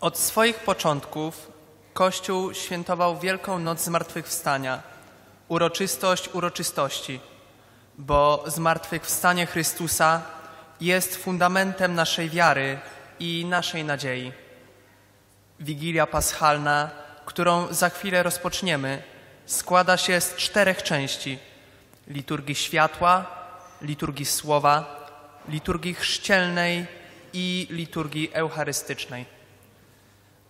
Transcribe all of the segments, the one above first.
Od swoich początków Kościół świętował Wielką Noc Zmartwychwstania, uroczystość uroczystości, bo zmartwychwstanie Chrystusa jest fundamentem naszej wiary i naszej nadziei. Wigilia Paschalna, którą za chwilę rozpoczniemy, składa się z czterech części: liturgii światła, liturgii słowa, liturgii chrzcielnej i liturgii eucharystycznej.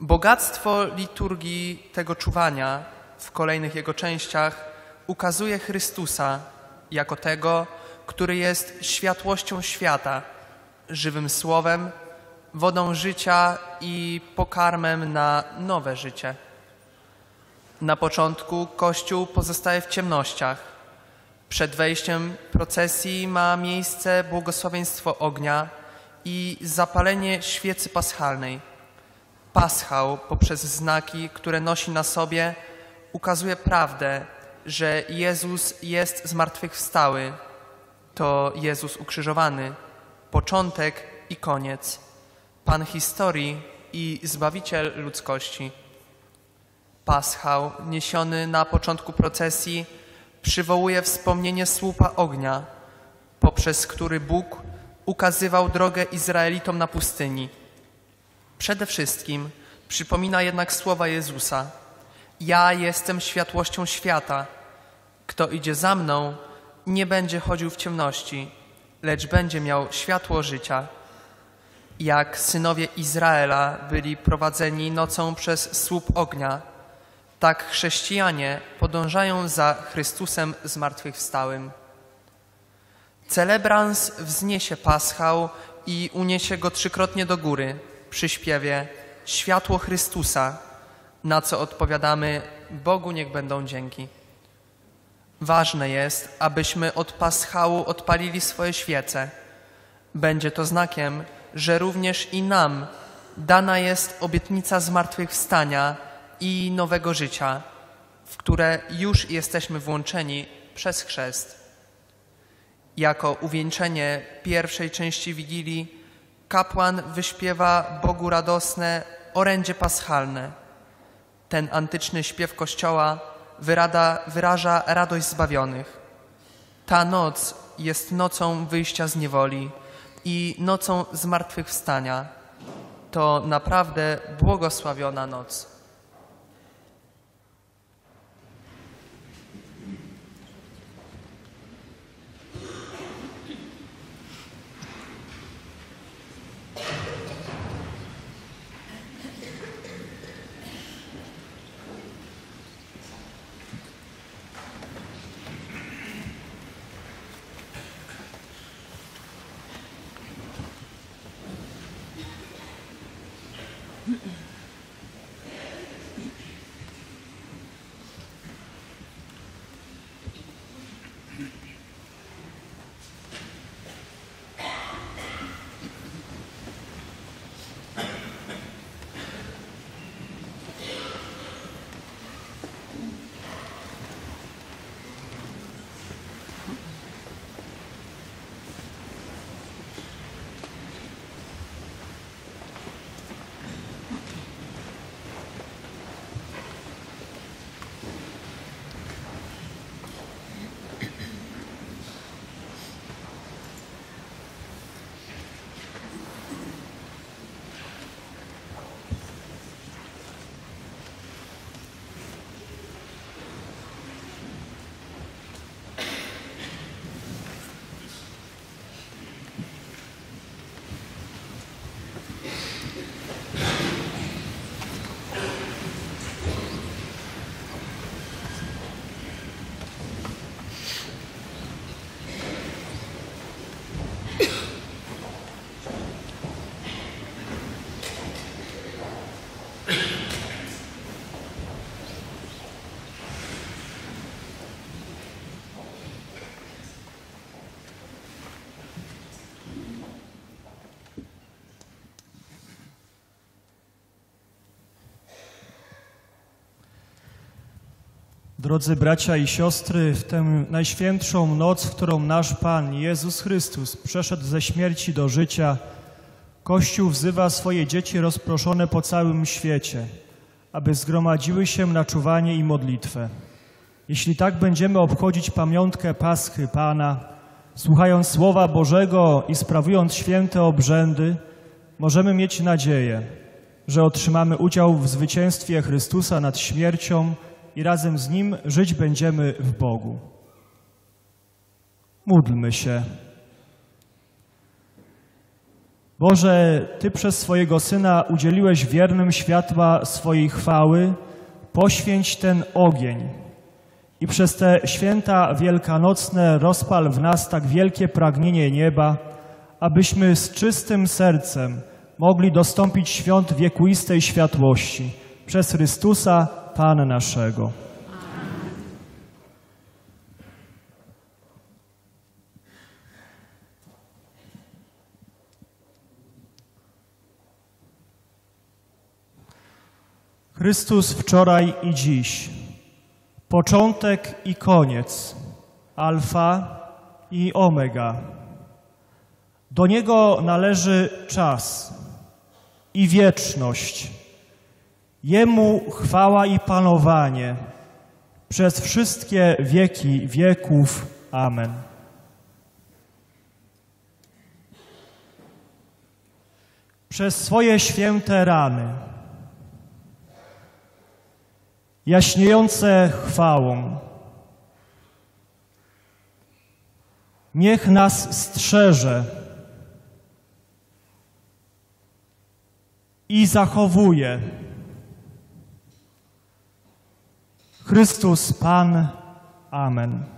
Bogactwo liturgii tego czuwania w kolejnych jego częściach ukazuje Chrystusa jako tego, który jest światłością świata, żywym słowem, wodą życia i pokarmem na nowe życie. Na początku Kościół pozostaje w ciemnościach. Przed wejściem procesji ma miejsce błogosławieństwo ognia i zapalenie świecy paschalnej. Paschał poprzez znaki, które nosi na sobie, ukazuje prawdę, że Jezus jest zmartwychwstały. To Jezus ukrzyżowany, początek i koniec, Pan historii i Zbawiciel ludzkości. Paschał, niesiony na początku procesji, przywołuje wspomnienie słupa ognia, poprzez który Bóg ukazywał drogę Izraelitom na pustyni. Przede wszystkim przypomina jednak słowa Jezusa: Ja jestem światłością świata. Kto idzie za mną, nie będzie chodził w ciemności, lecz będzie miał światło życia. Jak synowie Izraela byli prowadzeni nocą przez słup ognia, tak chrześcijanie podążają za Chrystusem zmartwychwstałym. Celebrans wzniesie paschał i uniesie go trzykrotnie do góry przy śpiewie Światło Chrystusa, na co odpowiadamy Bogu niech będą dzięki. Ważne jest, abyśmy od paschału odpalili swoje świece. Będzie to znakiem, że również i nam dana jest obietnica zmartwychwstania i nowego życia, w które już jesteśmy włączeni przez chrzest. Jako uwieńczenie pierwszej części Wigilii kapłan wyśpiewa Bogu radosne orędzie paschalne. Ten antyczny śpiew Kościoła wyrada, wyraża radość zbawionych. Ta noc jest nocą wyjścia z niewoli i nocą zmartwychwstania. To naprawdę błogosławiona noc. Mm-mm. Drodzy bracia i siostry, w tę najświętszą noc, w którą nasz Pan Jezus Chrystus przeszedł ze śmierci do życia, Kościół wzywa swoje dzieci rozproszone po całym świecie, aby zgromadziły się na czuwanie i modlitwę. Jeśli tak będziemy obchodzić pamiątkę Paschy Pana, słuchając Słowa Bożego i sprawując święte obrzędy, możemy mieć nadzieję, że otrzymamy udział w zwycięstwie Chrystusa nad śmiercią i razem z Nim żyć będziemy w Bogu. Módlmy się. Boże, Ty przez swojego Syna udzieliłeś wiernym światła swojej chwały, poświęć ten ogień i przez te święta wielkanocne rozpal w nas tak wielkie pragnienie nieba, abyśmy z czystym sercem mogli dostąpić świąt wiekuistej światłości przez Chrystusa, Pana naszego. Chrystus wczoraj i dziś, początek i koniec, alfa i omega. Do Niego należy czas i wieczność. Jemu chwała i panowanie przez wszystkie wieki wieków. Amen. Przez swoje święte rany, jaśniejące chwałą, niech nas strzeże i zachowuje. Chrystus Pan. Amen.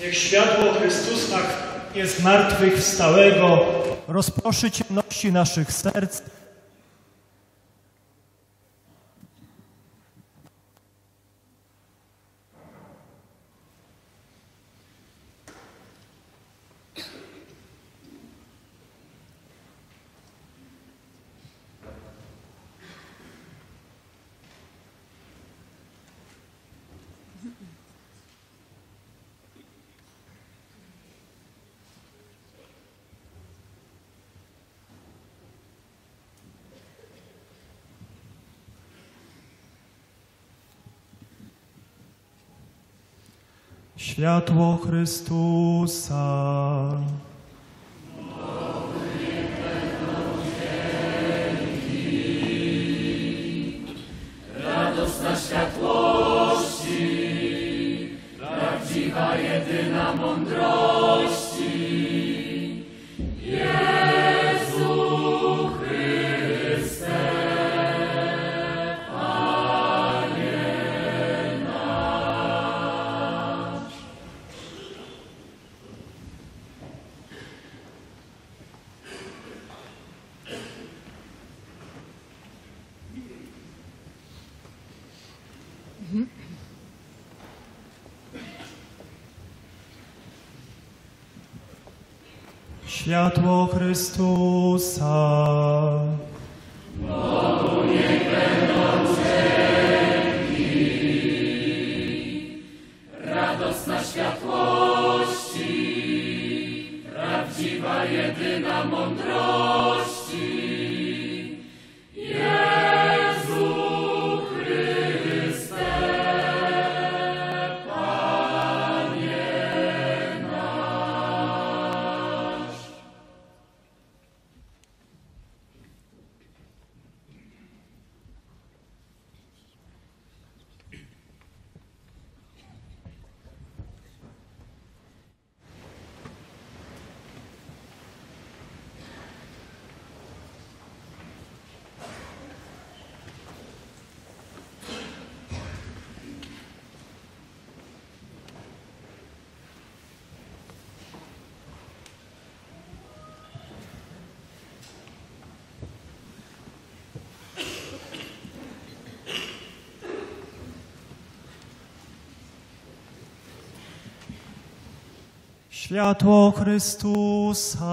Niech światło Chrystusa jest martwych wstałego. Rozproszy ciemności naszych serc Światło Chrystusa. Światło Chrystusa. Światło Chrystusa.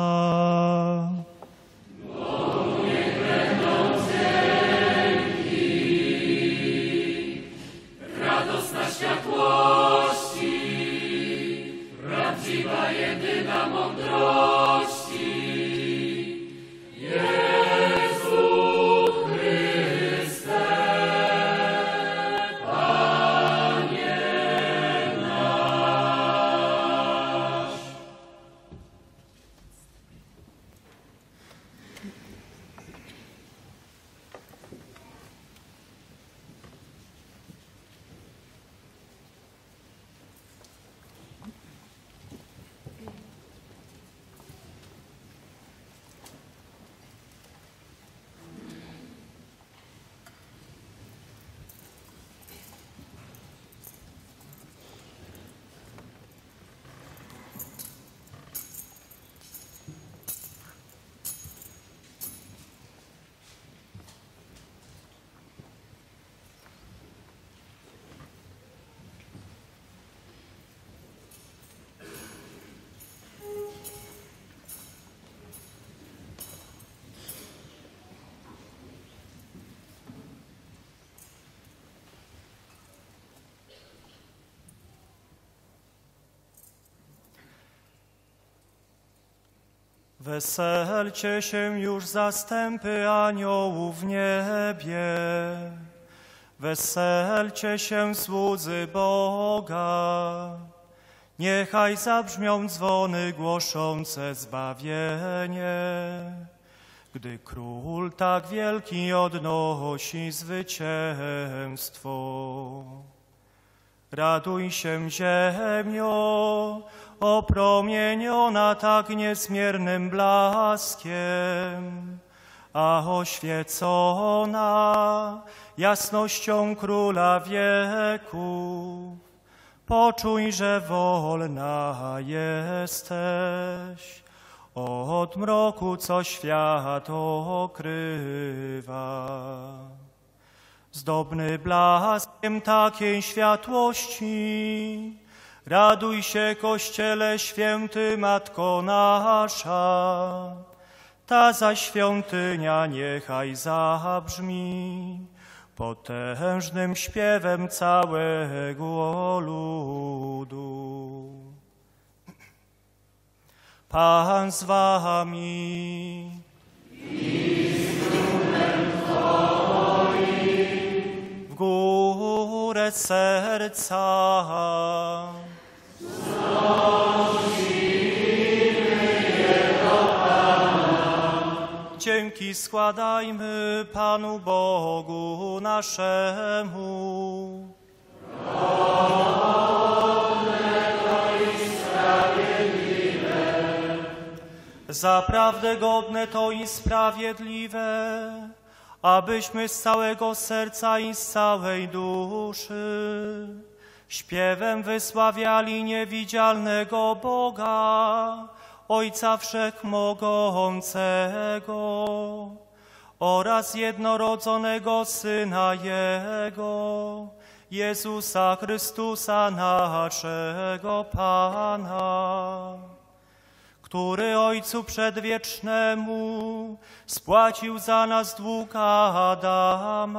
Weselcie się już zastępy aniołów w niebie. Weselcie się słudzy Boga. Niechaj zabrzmią dzwony głoszące zbawienie. Gdy król tak wielki odnosi zwycięstwo. Raduj się ziemio, opromieniona tak niezmiernym blaskiem, a oświecona jasnością króla wieku. Poczuj, że wolna jesteś od mroku, co świat okrywa. Zdobny blaskiem takiej światłości, raduj się, Kościele święty, Matko nasza. Ta za świątynia niechaj zabrzmi potężnym śpiewem całego ludu. Pan z wami. Górę serca. Dzięki składajmy Panu Bogu naszemu. Zaprawdę godne to i sprawiedliwe, abyśmy z całego serca i z całej duszy śpiewem wysławiali niewidzialnego Boga, Ojca Wszechmogącego oraz jednorodzonego Syna Jego, Jezusa Chrystusa naszego Pana który Ojcu Przedwiecznemu spłacił za nas dług Adama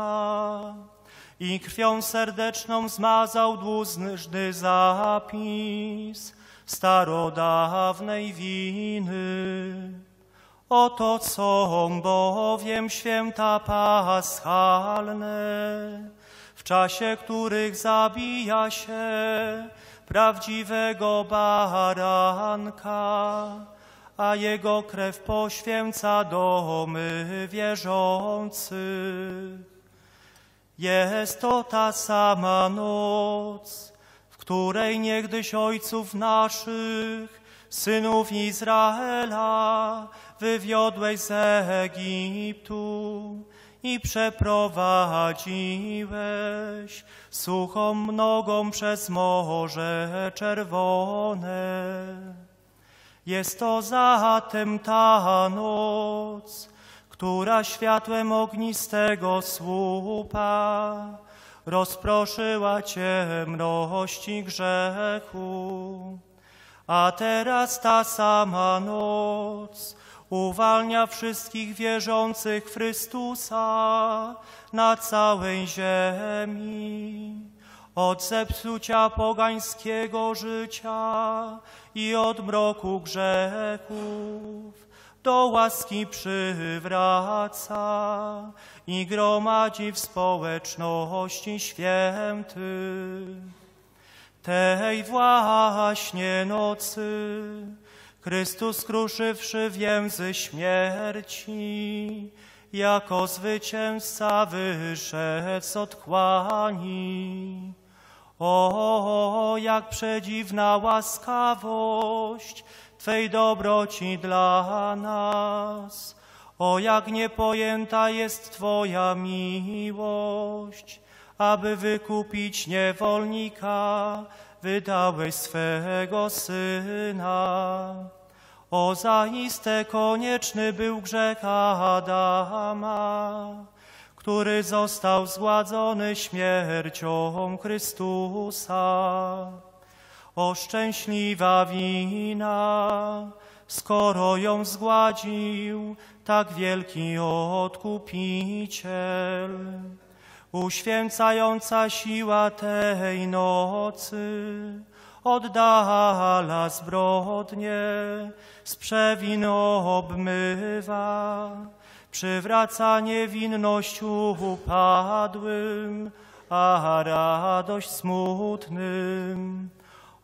i krwią serdeczną zmazał dłużny zapis starodawnej winy. Oto są bowiem święta paschalne, w czasie których zabija się prawdziwego baranka, a jego krew poświęca domy wierzących. Jest to ta sama noc, w której niegdyś ojców naszych, synów Izraela, wywiodłeś z Egiptu i przeprowadziłeś suchą nogą przez Morze Czerwone. Jest to zatem ta noc, która światłem ognistego słupa rozproszyła ciemności grzechu. A teraz ta sama noc uwalnia wszystkich wierzących Chrystusa na całej ziemi od zepsucia pogańskiego życia i od mroku grzechów do łaski przywraca i gromadzi w społeczności świętych. Tej właśnie nocy Chrystus kruszywszy więzy śmierci, jako zwycięzca wyszedł z otchłani. O, jak przedziwna łaskawość Twej dobroci dla nas. O, jak niepojęta jest Twoja miłość, aby wykupić niewolnika, wydałeś swego Syna. O, zaiste konieczny był grzech Adama, który został zgładzony śmiercią Chrystusa. O szczęśliwa wina, skoro ją zgładził tak wielki odkupiciel. Uświęcająca siła tej nocy. Oddala zbrodnie, z przewin obmywa, przywraca niewinność upadłym, a radość smutnym.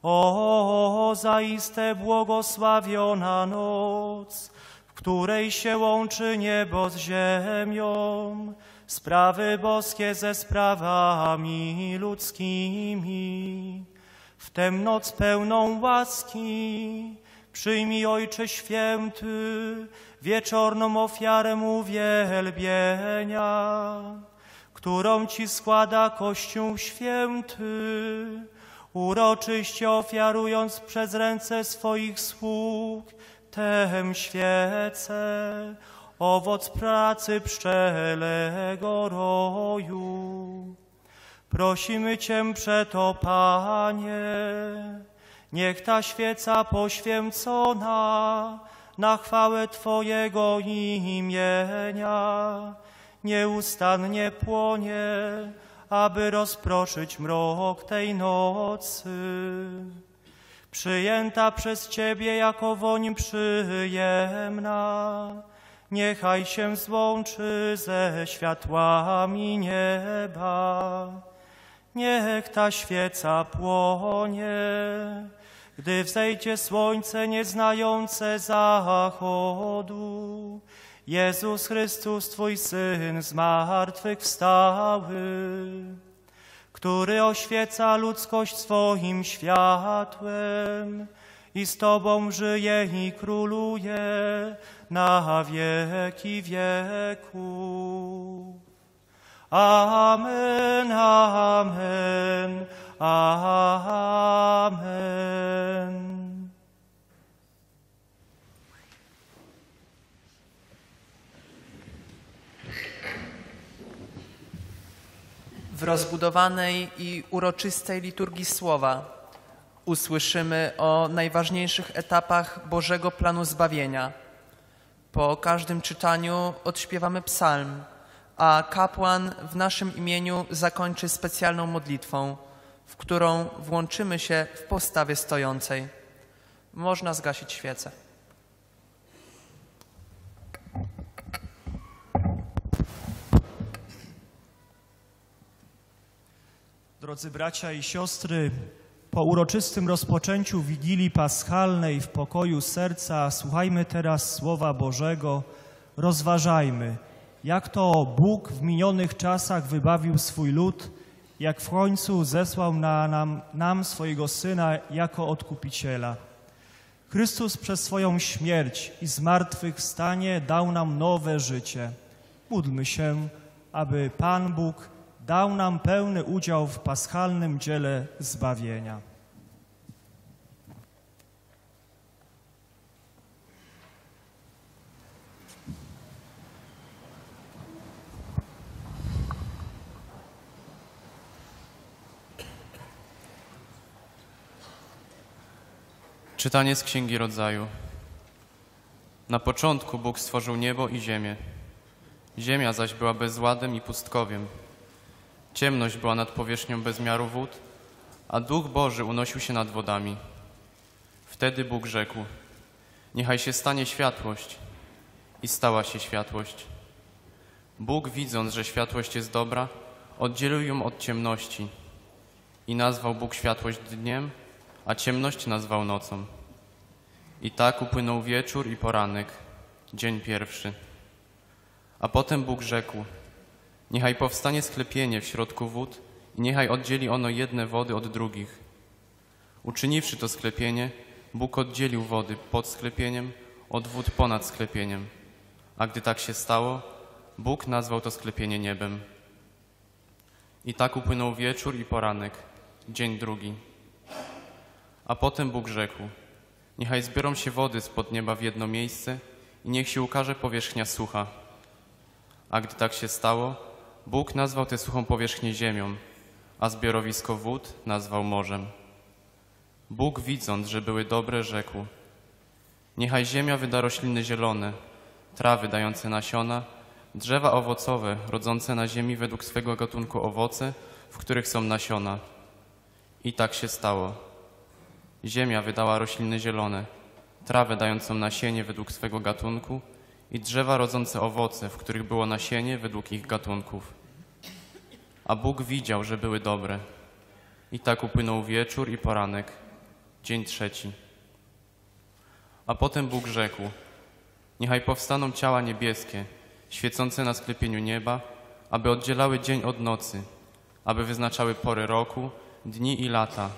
O, zaiste błogosławiona noc, w której się łączy niebo z ziemią, sprawy boskie ze sprawami ludzkimi. W tę noc pełną łaski przyjmij, Ojcze Święty, wieczorną ofiarę uwielbienia, którą Ci składa Kościół Święty, uroczyście ofiarując przez ręce swoich sług tę świecę, owoc pracy pszczelego roju. Prosimy Cię przeto, Panie, niech ta świeca poświęcona na chwałę Twojego imienia nieustannie płonie, aby rozproszyć mrok tej nocy. Przyjęta przez Ciebie jako woń przyjemna, niechaj się złączy ze światłami nieba. Niech ta świeca płonie, gdy wzejdzie słońce nieznające zachodu. Jezus Chrystus, Twój Syn, z martwych wstały, który oświeca ludzkość swoim światłem i z Tobą żyje i króluje na wieki wieku. Amen, amen, amen. W rozbudowanej i uroczystej liturgii słowa usłyszymy o najważniejszych etapach Bożego planu zbawienia. Po każdym czytaniu odśpiewamy psalm, a kapłan w naszym imieniu zakończy specjalną modlitwą, w którą włączymy się w postawie stojącej. Można zgasić świecę. Drodzy bracia i siostry, po uroczystym rozpoczęciu Wigilii Paschalnej w pokoju serca słuchajmy teraz Słowa Bożego, rozważajmy, jak to Bóg w minionych czasach wybawił swój lud, jak w końcu zesłał na nam, nam swojego Syna jako Odkupiciela. Chrystus przez swoją śmierć i zmartwychwstanie dał nam nowe życie. Módlmy się, aby Pan Bóg dał nam pełny udział w paschalnym dziele zbawienia. Czytanie z Księgi Rodzaju. Na początku Bóg stworzył niebo i ziemię. Ziemia zaś była bezładem i pustkowiem. Ciemność była nad powierzchnią bezmiaru wód, a Duch Boży unosił się nad wodami. Wtedy Bóg rzekł: Niechaj się stanie światłość. I stała się światłość. Bóg, widząc, że światłość jest dobra, oddzielił ją od ciemności. I nazwał Bóg światłość dniem, a ciemność nazwał nocą. I tak upłynął wieczór i poranek, dzień pierwszy. A potem Bóg rzekł: Niechaj powstanie sklepienie w środku wód i niechaj oddzieli ono jedne wody od drugich. Uczyniwszy to sklepienie, Bóg oddzielił wody pod sklepieniem od wód ponad sklepieniem. A gdy tak się stało, Bóg nazwał to sklepienie niebem. I tak upłynął wieczór i poranek, dzień drugi. A potem Bóg rzekł: Niechaj zbiorą się wody spod nieba w jedno miejsce i niech się ukaże powierzchnia sucha. A gdy tak się stało, Bóg nazwał tę suchą powierzchnię ziemią, a zbiorowisko wód nazwał morzem. Bóg, widząc, że były dobre, rzekł: Niechaj ziemia wyda rośliny zielone, trawy dające nasiona, drzewa owocowe, rodzące na ziemi według swego gatunku owoce, w których są nasiona. I tak się stało. Ziemia wydała rośliny zielone, trawę dającą nasienie według swego gatunku i drzewa rodzące owoce, w których było nasienie według ich gatunków. A Bóg widział, że były dobre. I tak upłynął wieczór i poranek, dzień trzeci. A potem Bóg rzekł: Niechaj powstaną ciała niebieskie, świecące na sklepieniu nieba, aby oddzielały dzień od nocy, aby wyznaczały pory roku, dni i lata,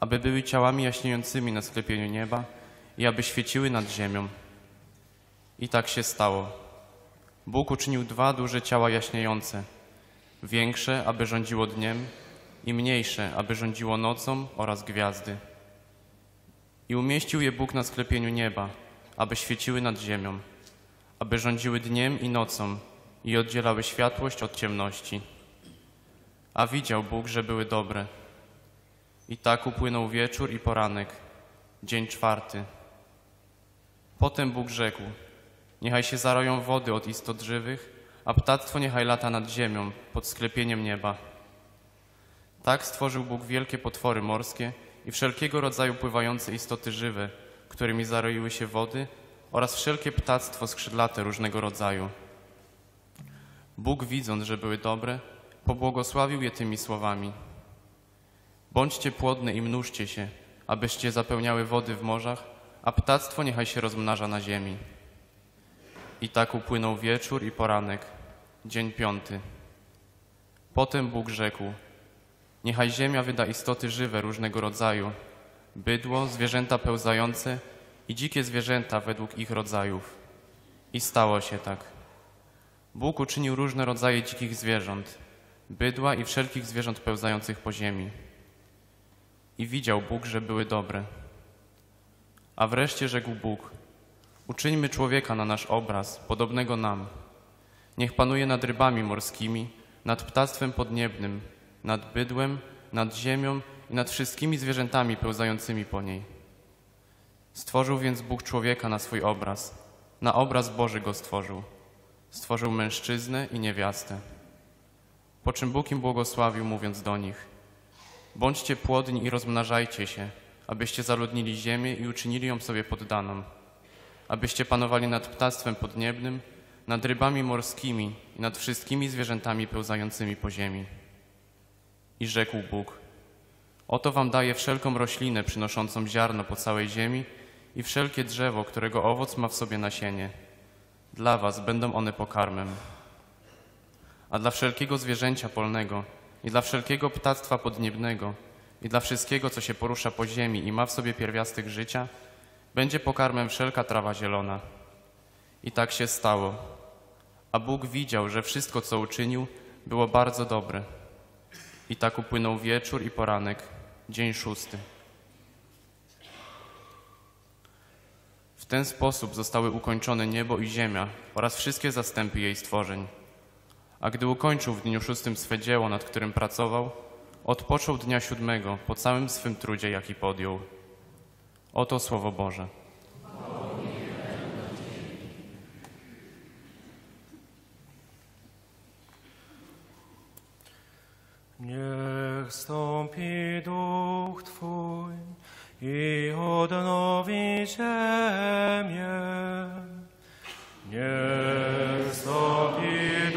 aby były ciałami jaśniejącymi na sklepieniu nieba i aby świeciły nad ziemią. I tak się stało. Bóg uczynił dwa duże ciała jaśniejące, większe, aby rządziło dniem, i mniejsze, aby rządziło nocą oraz gwiazdy. I umieścił je Bóg na sklepieniu nieba, aby świeciły nad ziemią, aby rządziły dniem i nocą i oddzielały światłość od ciemności. A widział Bóg, że były dobre. I tak upłynął wieczór i poranek, dzień czwarty. Potem Bóg rzekł: Niechaj się zaroją wody od istot żywych, a ptactwo niechaj lata nad ziemią, pod sklepieniem nieba. Tak stworzył Bóg wielkie potwory morskie i wszelkiego rodzaju pływające istoty żywe, którymi zaroiły się wody, oraz wszelkie ptactwo skrzydlate różnego rodzaju. Bóg, widząc, że były dobre, pobłogosławił je tymi słowami. Bądźcie płodne i mnóżcie się, abyście zapełniały wody w morzach, a ptactwo niechaj się rozmnaża na ziemi. I tak upłynął wieczór i poranek, dzień piąty. Potem Bóg rzekł, niechaj ziemia wyda istoty żywe różnego rodzaju, bydło, zwierzęta pełzające i dzikie zwierzęta według ich rodzajów. I stało się tak. Bóg uczynił różne rodzaje dzikich zwierząt, bydła i wszelkich zwierząt pełzających po ziemi. I widział Bóg, że były dobre. A wreszcie rzekł Bóg, uczyńmy człowieka na nasz obraz, podobnego nam. Niech panuje nad rybami morskimi, nad ptactwem podniebnym, nad bydłem, nad ziemią i nad wszystkimi zwierzętami pełzającymi po niej. Stworzył więc Bóg człowieka na swój obraz. Na obraz Boży go stworzył. Stworzył mężczyznę i niewiastę. Po czym Bóg im błogosławił, mówiąc do nich: Bądźcie płodni i rozmnażajcie się, abyście zaludnili ziemię i uczynili ją sobie poddaną, abyście panowali nad ptactwem podniebnym, nad rybami morskimi i nad wszystkimi zwierzętami pełzającymi po ziemi. I rzekł Bóg: Oto wam daję wszelką roślinę przynoszącą ziarno po całej ziemi i wszelkie drzewo, którego owoc ma w sobie nasienie. Dla was będą one pokarmem. A dla wszelkiego zwierzęcia polnego i dla wszelkiego ptactwa podniebnego i dla wszystkiego, co się porusza po ziemi i ma w sobie pierwiastek życia, będzie pokarmem wszelka trawa zielona. I tak się stało. A Bóg widział, że wszystko, co uczynił, było bardzo dobre. I tak upłynął wieczór i poranek, dzień szósty. W ten sposób zostały ukończone niebo i ziemia oraz wszystkie zastępy jej stworzeń. A gdy ukończył w dniu szóstym swe dzieło, nad którym pracował, odpoczął dnia siódmego po całym swym trudzie, jaki podjął. Oto Słowo Boże. Niech stąpi duch Twój i odnowi ziemię. Niech stąpi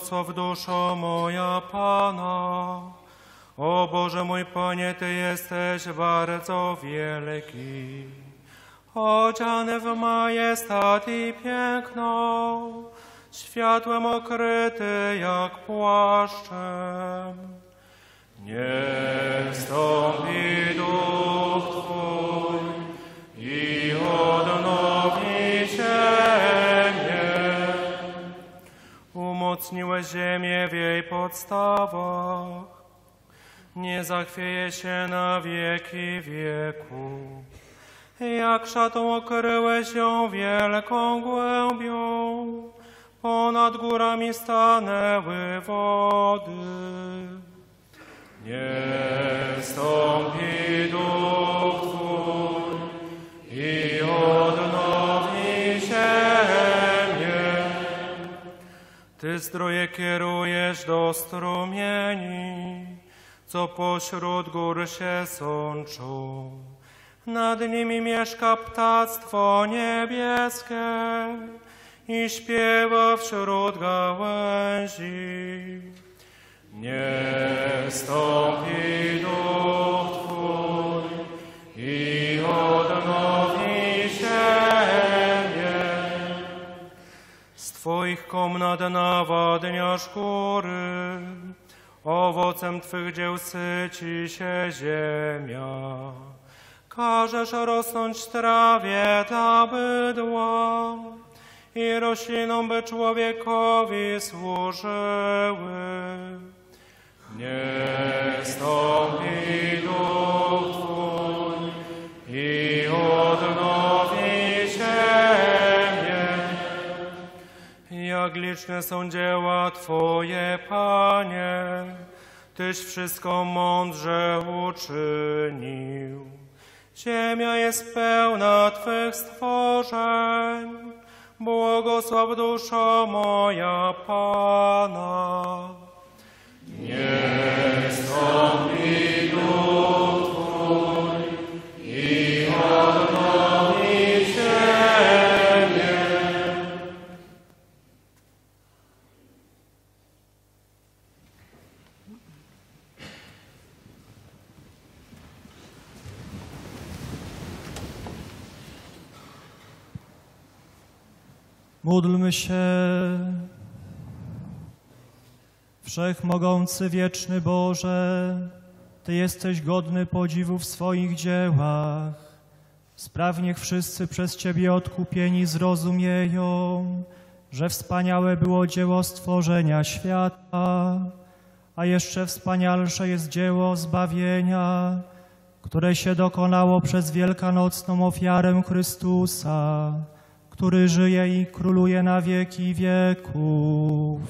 Błogosław duszo moja Pana. O Boże mój Panie, Ty jesteś bardzo wielki odziany w majestat i piękno, światłem okryty jak płaszczem. Niech stąpi duch Twój Umocniłeś ziemię w jej podstawach, nie zachwieje się na wieki wieku. Jak szatą okryłeś ją wielką głębią, ponad górami stanęły wody. Niech stąpi duch Twój i odnowi Ty zdroje kierujesz do strumieni, co pośród gór się sączą. Nad nimi mieszka ptactwo niebieskie i śpiewa wśród gałęzi. Niech stąpi duch Twój i odnowi ziemię. Twoich komnat nawadniasz góry, owocem Twych dzieł syci się ziemia. Każesz rosnąć trawie dla bydła i roślinom, by człowiekowi służyły. Niech stąpi duch Twój i Jak liczne są dzieła Twoje, Panie, Tyś wszystko mądrze uczynił. Ziemia jest pełna Twych stworzeń. Błogosław duszo moja Pana. Niech stąpi duch Twój i odnowi Módlmy się. Wszechmogący, wieczny Boże, Ty jesteś godny podziwu w swoich dziełach. Spraw niech wszyscy przez Ciebie odkupieni zrozumieją, że wspaniałe było dzieło stworzenia świata, a jeszcze wspanialsze jest dzieło zbawienia, które się dokonało przez wielkanocną ofiarę Chrystusa, który żyje i króluje na wieki wieków.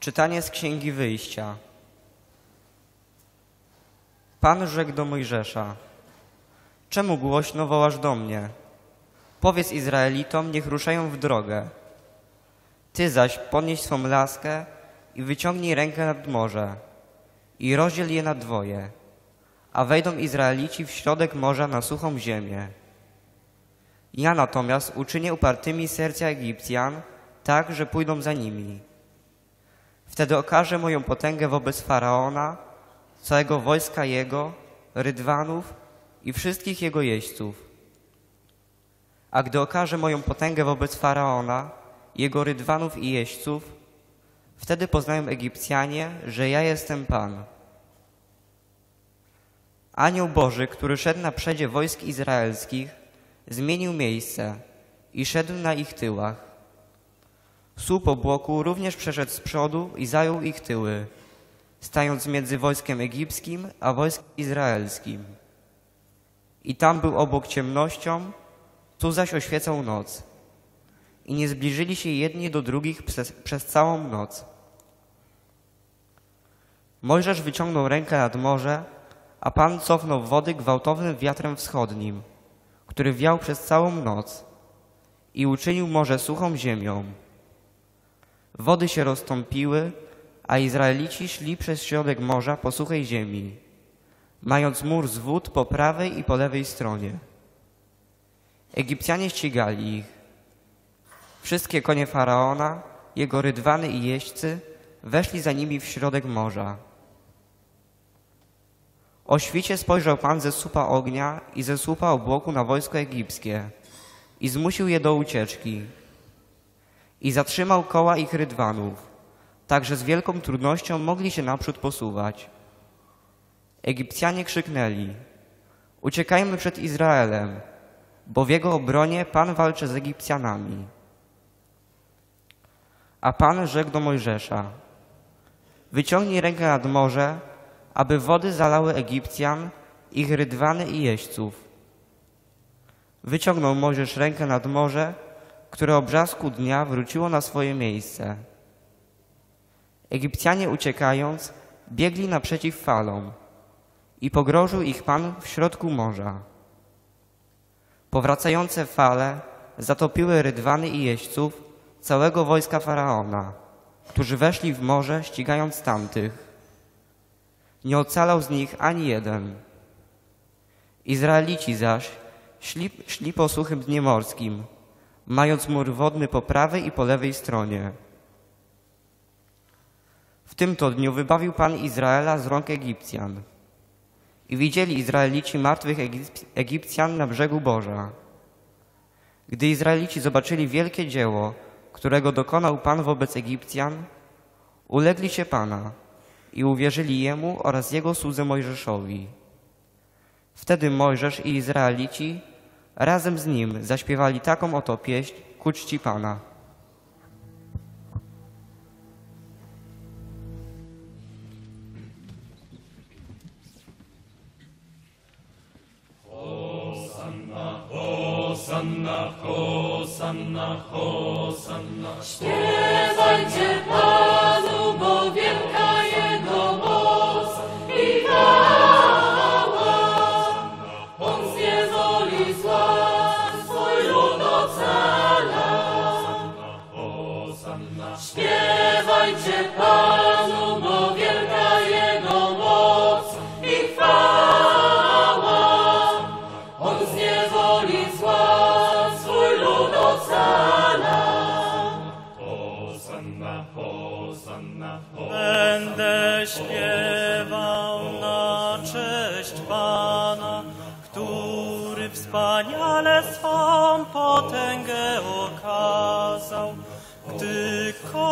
Czytanie z Księgi Wyjścia. Pan rzekł do Mojżesza: Czemu głośno wołasz do mnie? Powiedz Izraelitom, niech ruszają w drogę. Ty zaś podnieś swą laskę i wyciągnij rękę nad morze i rozdziel je na dwoje, a wejdą Izraelici w środek morza na suchą ziemię. Ja natomiast uczynię upartymi serca Egipcjan, tak, że pójdą za nimi. Wtedy okażę moją potęgę wobec Faraona, całego wojska jego, rydwanów i wszystkich jego jeźdźców. A gdy okażę moją potęgę wobec Faraona, jego rydwanów i jeźdźców, wtedy poznają Egipcjanie, że ja jestem Pan. Anioł Boży, który szedł na przedzie wojsk izraelskich, zmienił miejsce i szedł na ich tyłach. Słup obłoku również przeszedł z przodu i zajął ich tyły, stając między wojskiem egipskim a wojskiem izraelskim. I tam był obok ciemnością, tu zaś oświecał noc. I nie zbliżyli się jedni do drugich przez, przez całą noc. Mojżesz wyciągnął rękę nad morze, a Pan cofnął wody gwałtownym wiatrem wschodnim, który wiał przez całą noc i uczynił morze suchą ziemią. Wody się rozstąpiły, a Izraelici szli przez środek morza po suchej ziemi, mając mur z wód po prawej i po lewej stronie. Egipcjanie ścigali ich. Wszystkie konie Faraona, jego rydwany i jeźdźcy weszli za nimi w środek morza. O świcie spojrzał Pan ze słupa ognia i ze słupa obłoku na wojsko egipskie i zmusił je do ucieczki i zatrzymał koła ich rydwanów, tak że z wielką trudnością mogli się naprzód posuwać. Egipcjanie krzyknęli: Uciekajmy przed Izraelem, bo w jego obronie Pan walczy z Egipcjanami. A Pan rzekł do Mojżesza: Wyciągnij rękę nad morze, aby wody zalały Egipcjan, ich rydwany i jeźdźców. Wyciągnął Mojżesz rękę nad morze które o brzasku dnia wróciło na swoje miejsce. Egipcjanie uciekając, biegli naprzeciw falom i pogrążył ich Pan w środku morza. Powracające fale zatopiły rydwany i jeźdźców całego wojska Faraona, którzy weszli w morze, ścigając tamtych. Nie ocalał z nich ani jeden. Izraelici zaś szli, szli po suchym dnie morskim, mając mur wodny po prawej i po lewej stronie. W tym to dniu wybawił Pan Izraela z rąk Egipcjan. I widzieli Izraelici martwych Egipcjan na brzegu Boża. Gdy Izraelici zobaczyli wielkie dzieło, którego dokonał Pan wobec Egipcjan, ulegli się Pana i uwierzyli Jemu oraz Jego słudze Mojżeszowi. Wtedy Mojżesz i Izraelici Razem z nim zaśpiewali taką oto pieśń ku czci Pana. Hosanna, Hosanna, Hosanna. Śpiewajcie Panu.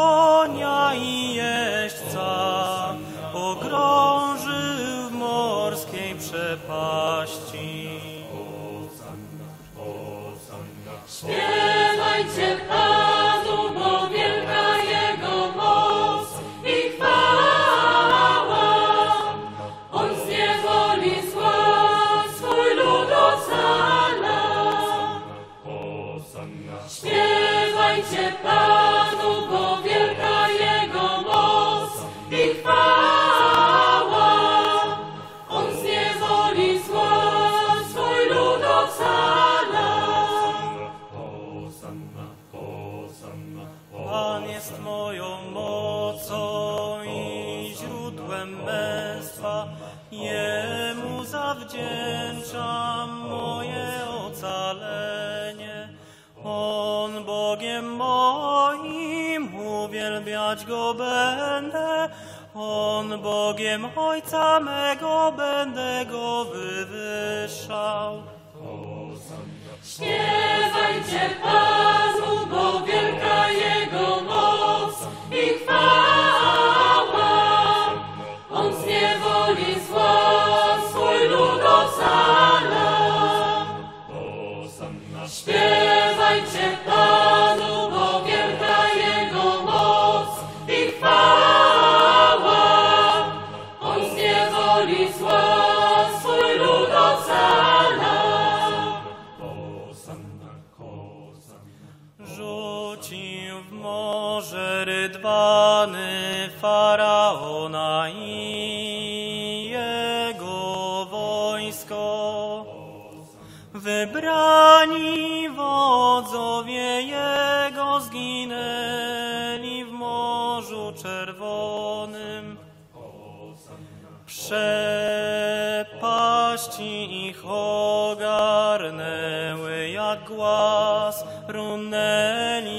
konia i jeźdźca pogrąży w morskiej przepaści. Śpiewajcie Bogiem Ojca mego będę Go wywyższał. Śpiewajcie Panu, bo wielka Jego moc i chwała. W morze rydwany faraona i jego wojsko. Wybrani wodzowie jego zginęli w Morzu Czerwonym. Przepaści ich ogarnęły jak głaz, runęli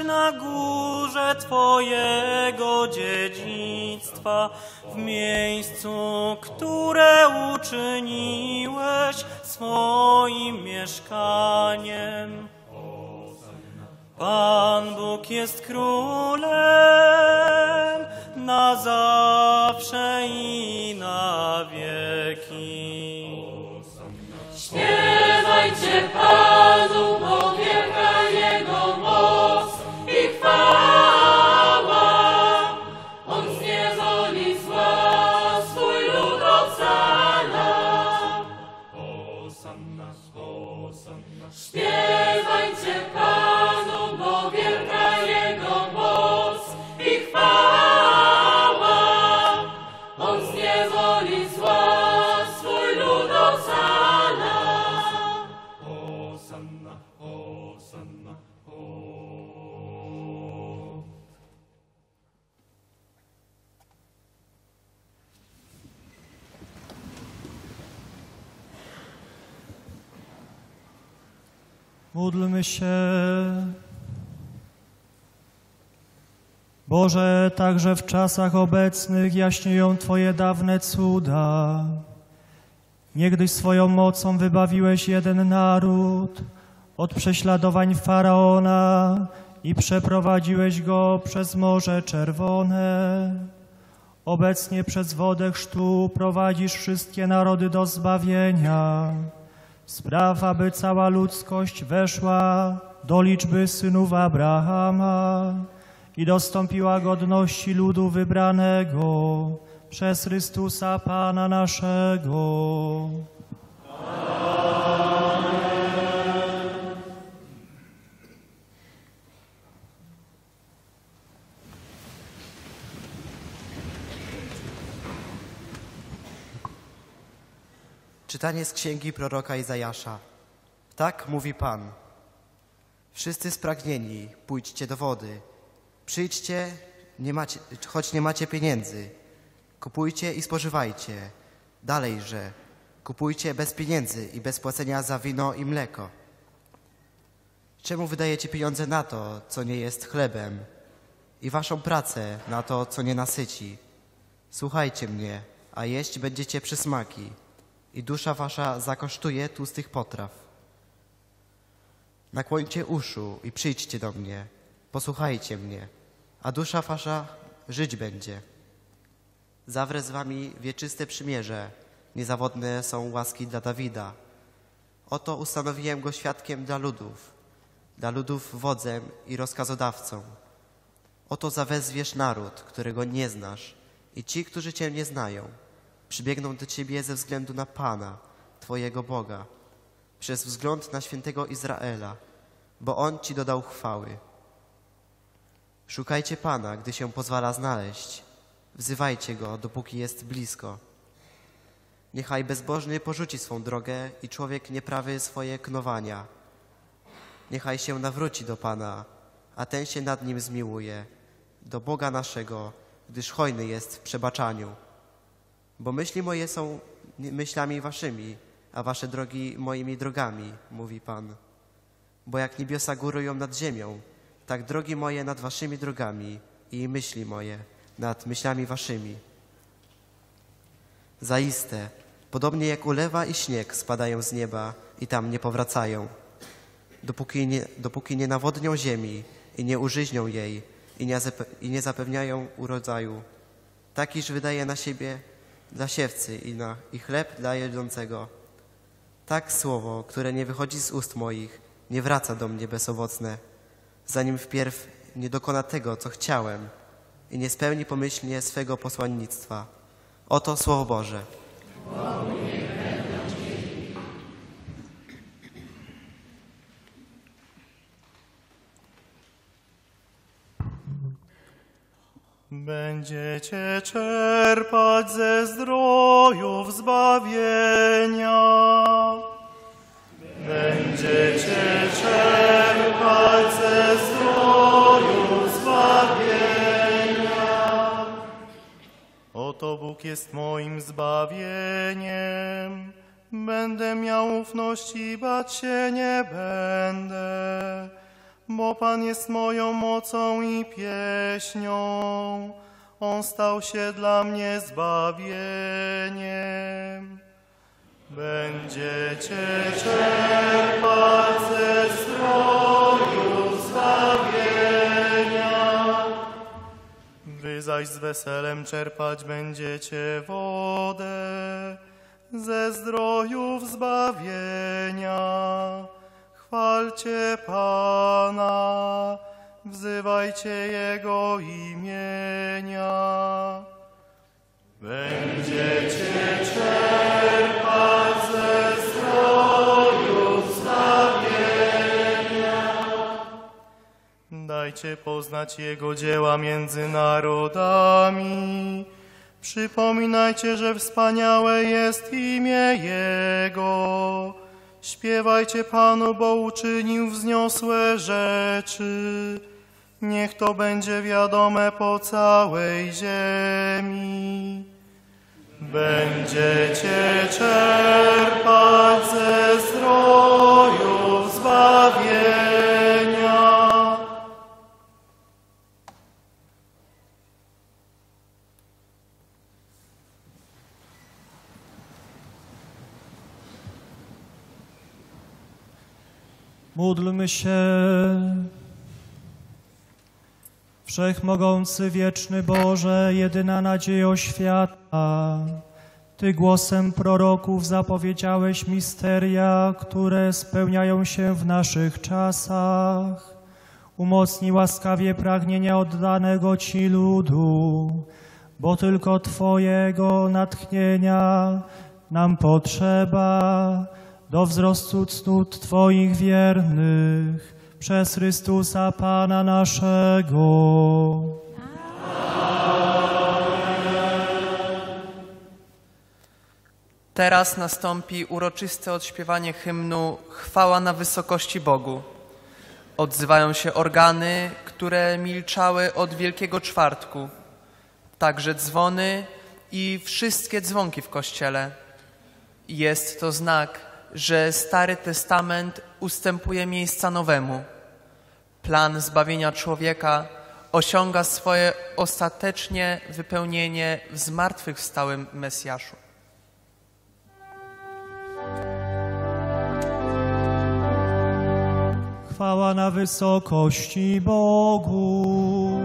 na górze Twojego dziedzictwa, w miejscu, które uczyniłeś swoim mieszkaniem. Pan Bóg jest królem na zawsze i na wieki. Śpiewajcie Panu, Módlmy się. Boże, także w czasach obecnych jaśnieją Twoje dawne cuda. Niegdyś swoją mocą wybawiłeś jeden naród od prześladowań Faraona i przeprowadziłeś go przez Morze Czerwone. Obecnie przez wodę chrztu prowadzisz wszystkie narody do zbawienia. Spraw, aby cała ludzkość weszła do liczby synów Abrahama i dostąpiła godności ludu wybranego przez Chrystusa Pana naszego. Czytanie z księgi proroka Izajasza. Tak mówi Pan. Wszyscy spragnieni, pójdźcie do wody. Przyjdźcie, nie macie, choć nie macie pieniędzy. Kupujcie i spożywajcie. Dalejże, kupujcie bez pieniędzy i bez płacenia za wino i mleko. Czemu wydajecie pieniądze na to, co nie jest chlebem, i waszą pracę na to, co nie nasyci? Słuchajcie mnie, a jeść będziecie przysmaki, i dusza wasza zakosztuje tłustych potraw. Nakłońcie uszu i przyjdźcie do mnie, posłuchajcie mnie, a dusza wasza żyć będzie. Zawrę z wami wieczyste przymierze, niezawodne są łaski dla Dawida. Oto ustanowiłem go świadkiem dla ludów, dla ludów wodzem i rozkazodawcą. Oto zawezwiesz naród, którego nie znasz i ci, którzy Cię nie znają, przybiegną do Ciebie ze względu na Pana, Twojego Boga, przez wzgląd na świętego Izraela, bo On Ci dodał chwały. Szukajcie Pana, gdy się pozwala znaleźć. Wzywajcie Go, dopóki jest blisko. Niechaj bezbożny porzuci swą drogę i człowiek nieprawy swoje knowania. Niechaj się nawróci do Pana, a ten się nad nim zmiłuje, do Boga naszego, gdyż hojny jest w przebaczaniu. Bo myśli moje są myślami waszymi, a wasze drogi moimi drogami, mówi Pan. Bo jak niebiosa górują nad ziemią, tak drogi moje nad waszymi drogami i myśli moje nad myślami waszymi. Zaiste, podobnie jak ulewa i śnieg spadają z nieba i tam nie powracają, dopóki nie, dopóki nie nawodnią ziemi i nie użyźnią jej i nie, i nie zapewniają urodzaju, tak iż wydaje na siebie dla siewcy i, na, i chleb dla jedzącego. Tak słowo, które nie wychodzi z ust moich, nie wraca do mnie bezowocne, zanim wpierw nie dokona tego, co chciałem i nie spełni pomyślnie swego posłannictwa. Oto Słowo Boże. Będziecie czerpać ze zdrojów zbawienia. Będziecie czerpać ze zdrojów zbawienia. Oto Bóg jest moim zbawieniem. Będę miał ufność i bać się nie będę, bo Pan jest moją mocą i pieśnią. On stał się dla mnie zbawieniem. Będziecie czerpać ze strojów zbawienia. Wy zaś z weselem czerpać będziecie wodę ze zdrojów zbawienia. Chwalcie Pana, wzywajcie Jego imienia. Będziecie czerpać ze zdrojów zbawienia. Dajcie poznać Jego dzieła między narodami. Przypominajcie, że wspaniałe jest imię Jego. Śpiewajcie Panu, bo uczynił wzniosłe rzeczy. Niech to będzie wiadome po całej ziemi. Będziecie czerpać ze zdrojów zbawienia. Módlmy się. Wszechmogący, wieczny Boże, jedyna nadziejo świata, Ty głosem proroków zapowiedziałeś misteria, które spełniają się w naszych czasach. Umocnij łaskawie pragnienia oddanego Ci ludu, bo tylko Twojego natchnienia nam potrzeba do wzrostu cnót Twoich wiernych przez Chrystusa Pana naszego. Teraz nastąpi uroczyste odśpiewanie hymnu Chwała na wysokości Bogu. Odzywają się organy, które milczały od Wielkiego Czwartku, także dzwony i wszystkie dzwonki w kościele. Jest to znak, że Stary Testament ustępuje miejsca nowemu. Plan zbawienia człowieka osiąga swoje ostatecznie wypełnienie w zmartwychwstałym Mesjaszu. Chwała na wysokości Bogu.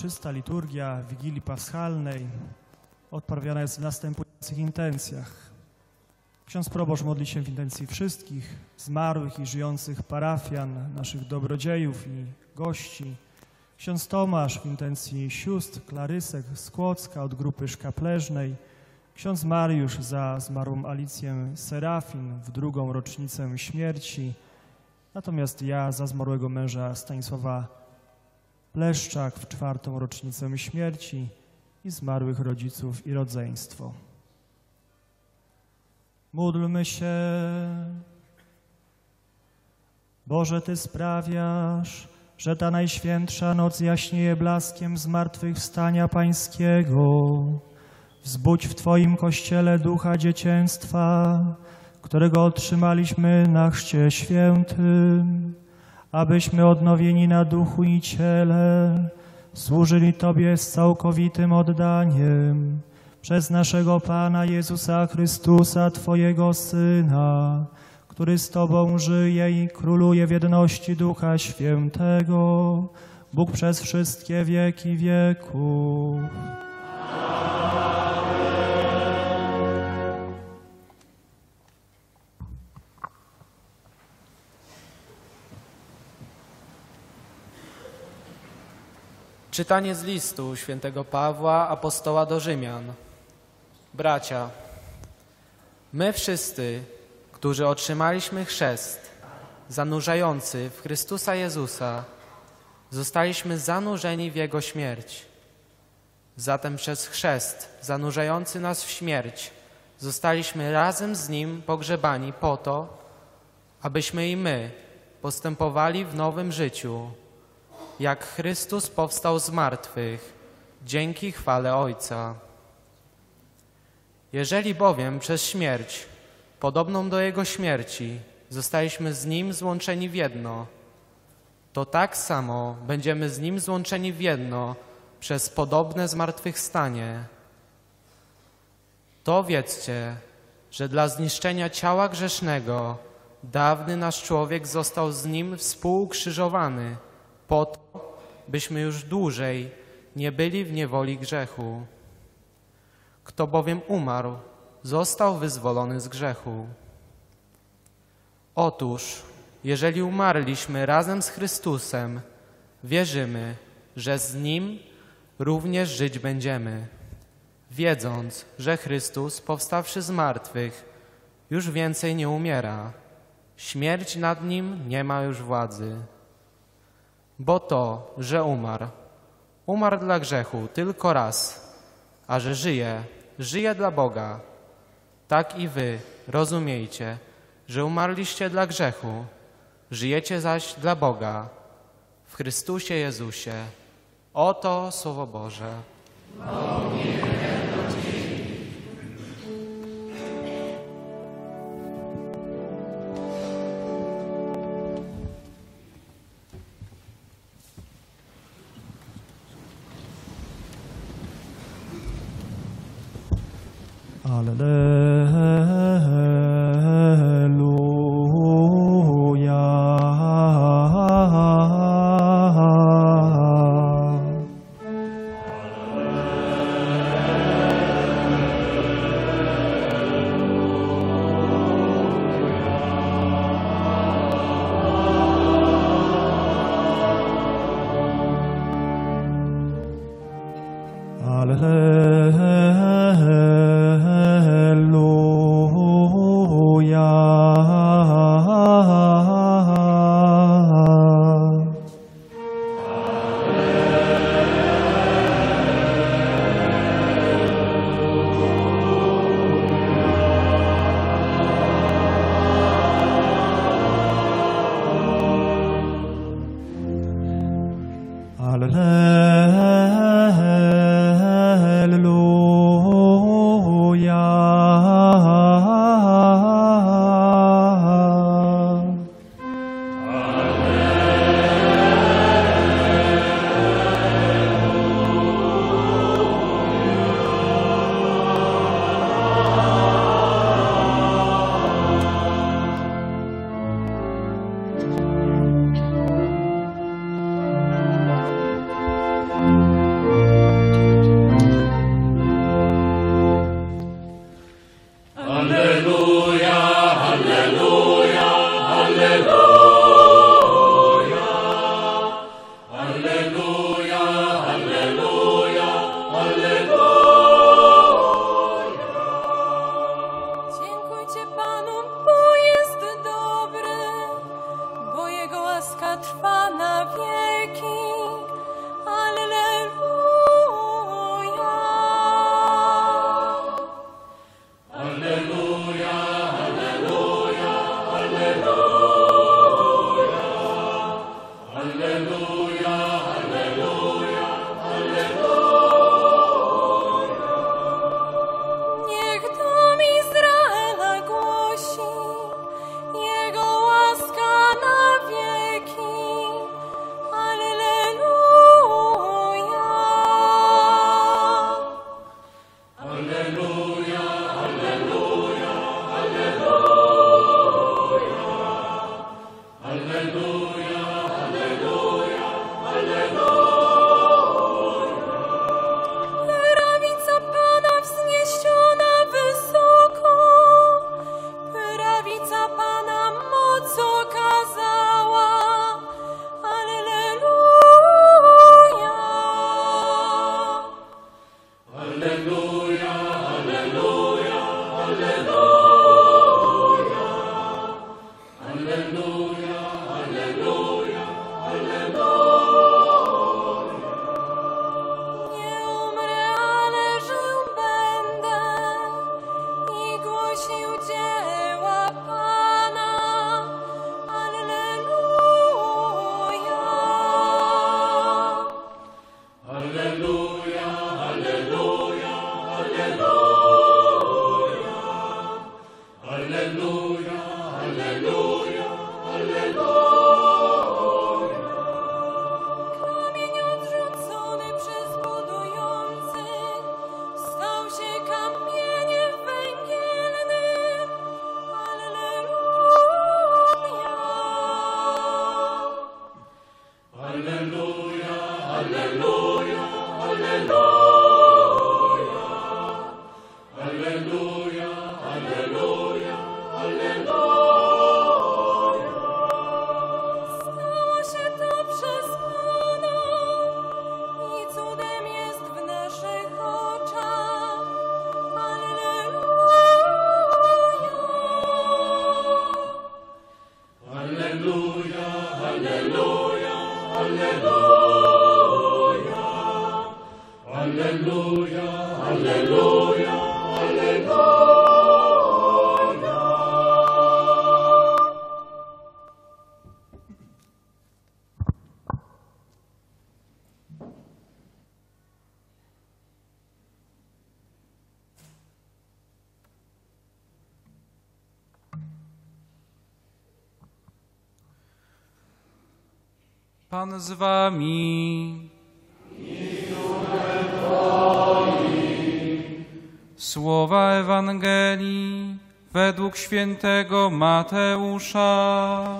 Uroczysta liturgia Wigilii Paschalnej odprawiana jest w następujących intencjach. Ksiądz proboszcz modli się w intencji wszystkich zmarłych i żyjących parafian, naszych dobrodziejów i gości. Ksiądz Tomasz w intencji sióstr, Klarysek z Kłodzka od grupy szkapleżnej. Ksiądz Mariusz za zmarłą Alicję Serafin w drugą rocznicę śmierci. Natomiast ja za zmarłego męża Stanisława Pleszczak w czwartą rocznicę śmierci i zmarłych rodziców i rodzeństwo. Módlmy się. Boże, Ty sprawiasz, że ta najświętsza noc jaśnieje blaskiem zmartwychwstania Pańskiego. Wzbudź w Twoim Kościele ducha dzieciństwa, którego otrzymaliśmy na chrzcie świętym, abyśmy odnowieni na duchu i ciele służyli Tobie z całkowitym oddaniem przez naszego Pana Jezusa Chrystusa, Twojego Syna, który z Tobą żyje i króluje w jedności Ducha Świętego, Bóg przez wszystkie wieki wieków. Czytanie z listu świętego Pawła, apostoła do Rzymian. Bracia, my wszyscy, którzy otrzymaliśmy chrzest zanurzający w Chrystusa Jezusa, zostaliśmy zanurzeni w Jego śmierć. Zatem przez chrzest zanurzający nas w śmierć zostaliśmy razem z Nim pogrzebani po to, abyśmy i my postępowali w nowym życiu, jak Chrystus powstał z martwych, dzięki chwale Ojca. Jeżeli bowiem przez śmierć, podobną do Jego śmierci, zostaliśmy z Nim złączeni w jedno, to tak samo będziemy z Nim złączeni w jedno przez podobne zmartwychwstanie. To wiedzcie, że dla zniszczenia ciała grzesznego Dawny nasz człowiek został z nim współukrzyżowany, po to, byśmy już dłużej nie byli w niewoli grzechu. Kto bowiem umarł, został wyzwolony z grzechu. Otóż, jeżeli umarliśmy razem z Chrystusem, wierzymy, że z Nim również żyć będziemy, wiedząc, że Chrystus, powstawszy z martwych, już więcej nie umiera. Śmierć nad Nim nie ma już władzy. Bo to, że umarł, umarł dla grzechu tylko raz, a że żyje, żyje dla Boga. Tak i wy rozumiejcie, że umarliście dla grzechu, żyjecie zaś dla Boga w Chrystusie Jezusie. Oto Słowo Boże. 啦啦 z wami. Słowa Ewangelii według świętego Mateusza.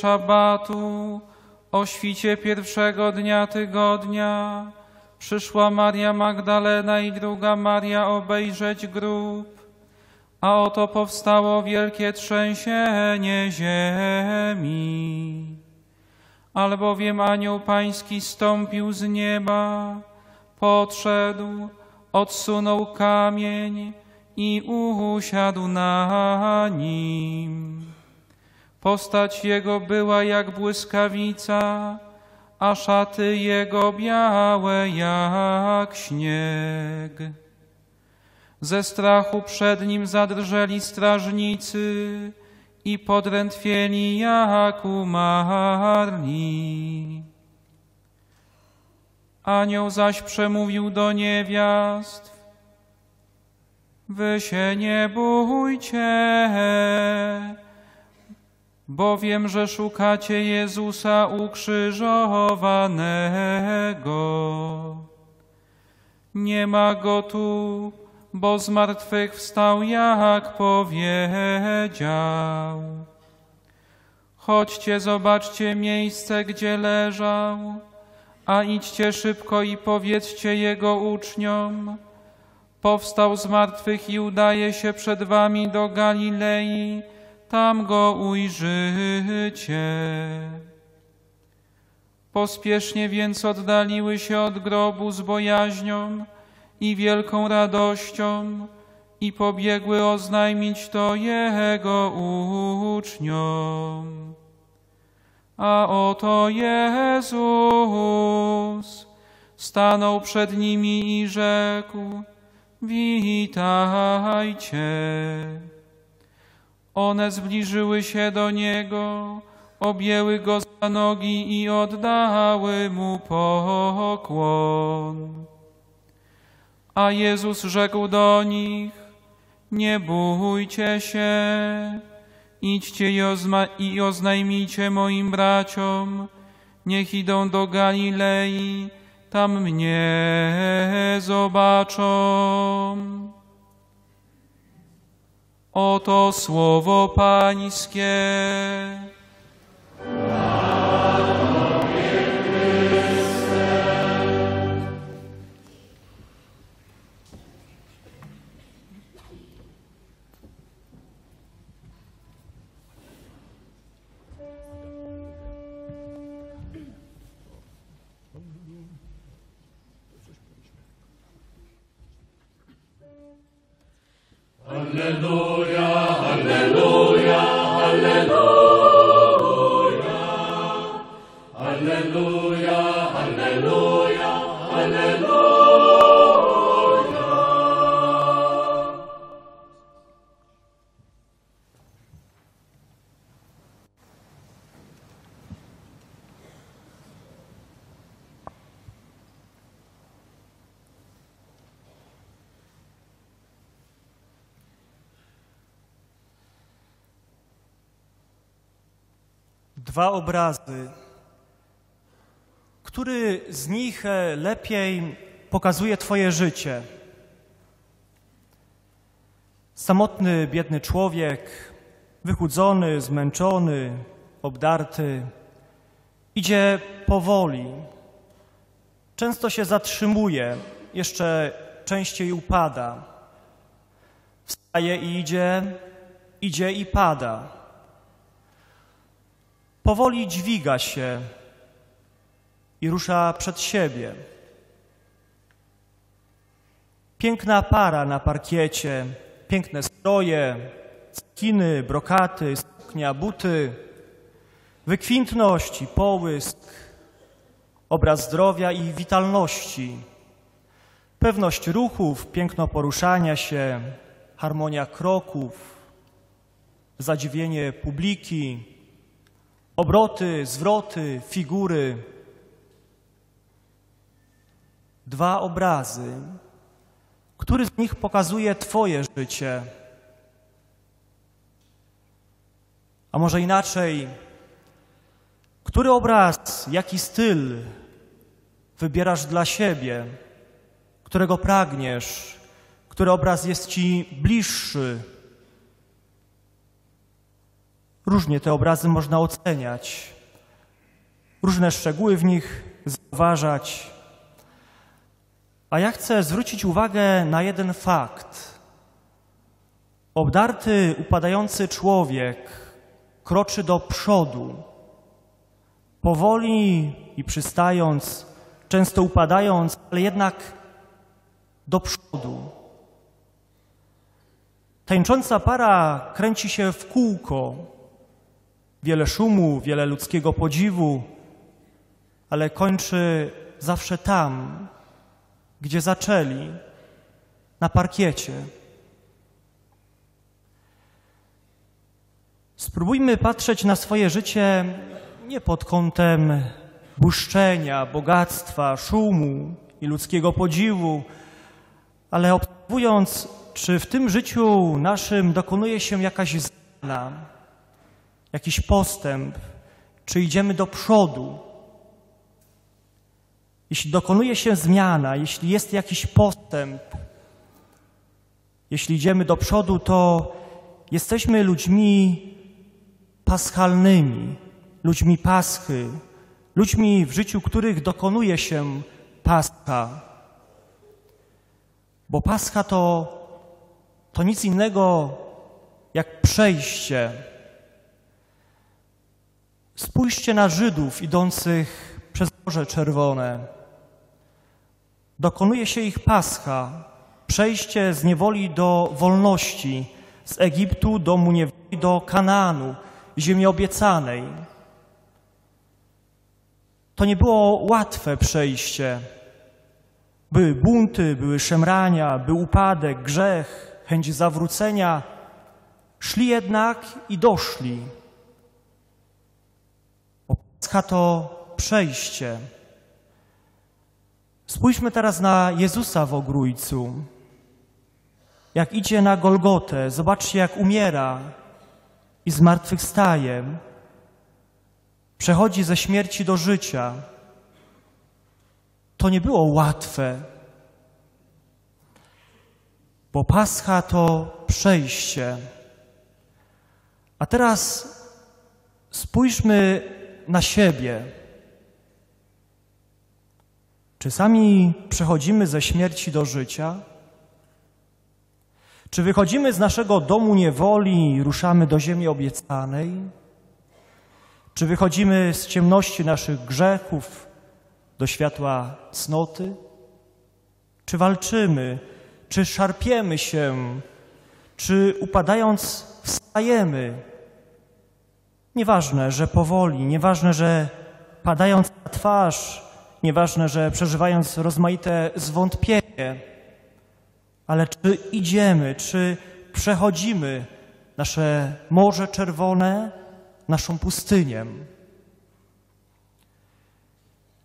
Szabatu, o świcie pierwszego dnia tygodnia, przyszła Maria Magdalena i druga Maria obejrzeć grób. A oto powstało wielkie trzęsienie ziemi. Albowiem anioł pański stąpił z nieba, podszedł, odsunął kamień i usiadł na nim. Postać jego była jak błyskawica, a szaty jego białe jak śnieg. Ze strachu przed nim zadrżeli strażnicy i podrętwieli jak umarli. Anioł zaś przemówił do niewiast, Wy się nie bójcie, bo wiem, że szukacie Jezusa ukrzyżowanego. Nie ma go tu, bo z martwych wstał, jak powiedział. Chodźcie, zobaczcie miejsce, gdzie leżał, a idźcie szybko i powiedzcie jego uczniom, powstał z martwych i udaje się przed wami do Galilei, tam go ujrzycie. Pospiesznie więc oddaliły się od grobu z bojaźnią i wielką radością i pobiegły oznajmić to jego uczniom. A oto Jezus stanął przed nimi i rzekł, witajcie. One zbliżyły się do Niego, objęły Go za nogi i oddały Mu pokłon. A Jezus rzekł do nich, nie bójcie się, idźcie i, i oznajmijcie moim braciom, niech idą do Galilei, tam mnie zobaczą. Oto słowo Pańskie. Dwa obrazy. Który z nich e, lepiej pokazuje Twoje życie? Samotny, biedny człowiek, wychudzony, zmęczony, obdarty, idzie powoli. Często się zatrzymuje, jeszcze częściej upada. Wstaje i idzie, idzie i pada. Powoli dźwiga się i rusza przed siebie. Piękna para na parkiecie, piękne stroje, skiny, brokaty, suknia, buty, wykwintność i połysk, obraz zdrowia i witalności. Pewność ruchów, piękno poruszania się, harmonia kroków, zadziwienie publiki, obroty, zwroty, figury. Dwa obrazy. Który z nich pokazuje Twoje życie? A może inaczej, który obraz, jaki styl wybierasz dla siebie, którego pragniesz, który obraz jest Ci bliższy? Różnie te obrazy można oceniać, różne szczegóły w nich zauważać. A ja chcę zwrócić uwagę na jeden fakt. Obdarty, upadający człowiek kroczy do przodu, powoli i przystając, często upadając, ale jednak do przodu. Tańcząca para kręci się w kółko. Wiele szumu, wiele ludzkiego podziwu, ale kończy zawsze tam, gdzie zaczęli, na parkiecie. Spróbujmy patrzeć na swoje życie nie pod kątem błyszczenia, bogactwa, szumu i ludzkiego podziwu, ale obserwując, czy w tym życiu naszym dokonuje się jakaś zmiana, jakiś postęp, czy idziemy do przodu. Jeśli dokonuje się zmiana, jeśli jest jakiś postęp, jeśli idziemy do przodu, to jesteśmy ludźmi paschalnymi, ludźmi paschy, ludźmi w życiu których dokonuje się pascha. Bo pascha to, to nic innego jak przejście. Spójrzcie na Żydów idących przez Morze Czerwone. Dokonuje się ich pascha, przejście z niewoli do wolności, z Egiptu do niewoli do Kanaanu, ziemi obiecanej. To nie było łatwe przejście. Były bunty, były szemrania, był upadek, grzech, chęć zawrócenia. Szli jednak i doszli. Pascha to przejście. Spójrzmy teraz na Jezusa w Ogrójcu. Jak idzie na Golgotę, zobaczcie jak umiera i zmartwychwstaje. Przechodzi ze śmierci do życia. To nie było łatwe, bo Pascha to przejście. A teraz spójrzmy na siebie. Czy sami przechodzimy ze śmierci do życia? Czy wychodzimy z naszego domu niewoli i ruszamy do ziemi obiecanej? Czy wychodzimy z ciemności naszych grzechów do światła cnoty? Czy walczymy? Czy szarpiemy się? Czy upadając wstajemy? Nieważne, że powoli, nieważne, że padając na twarz, nieważne, że przeżywając rozmaite zwątpienie, ale czy idziemy, czy przechodzimy nasze Morze Czerwone, naszą pustynię.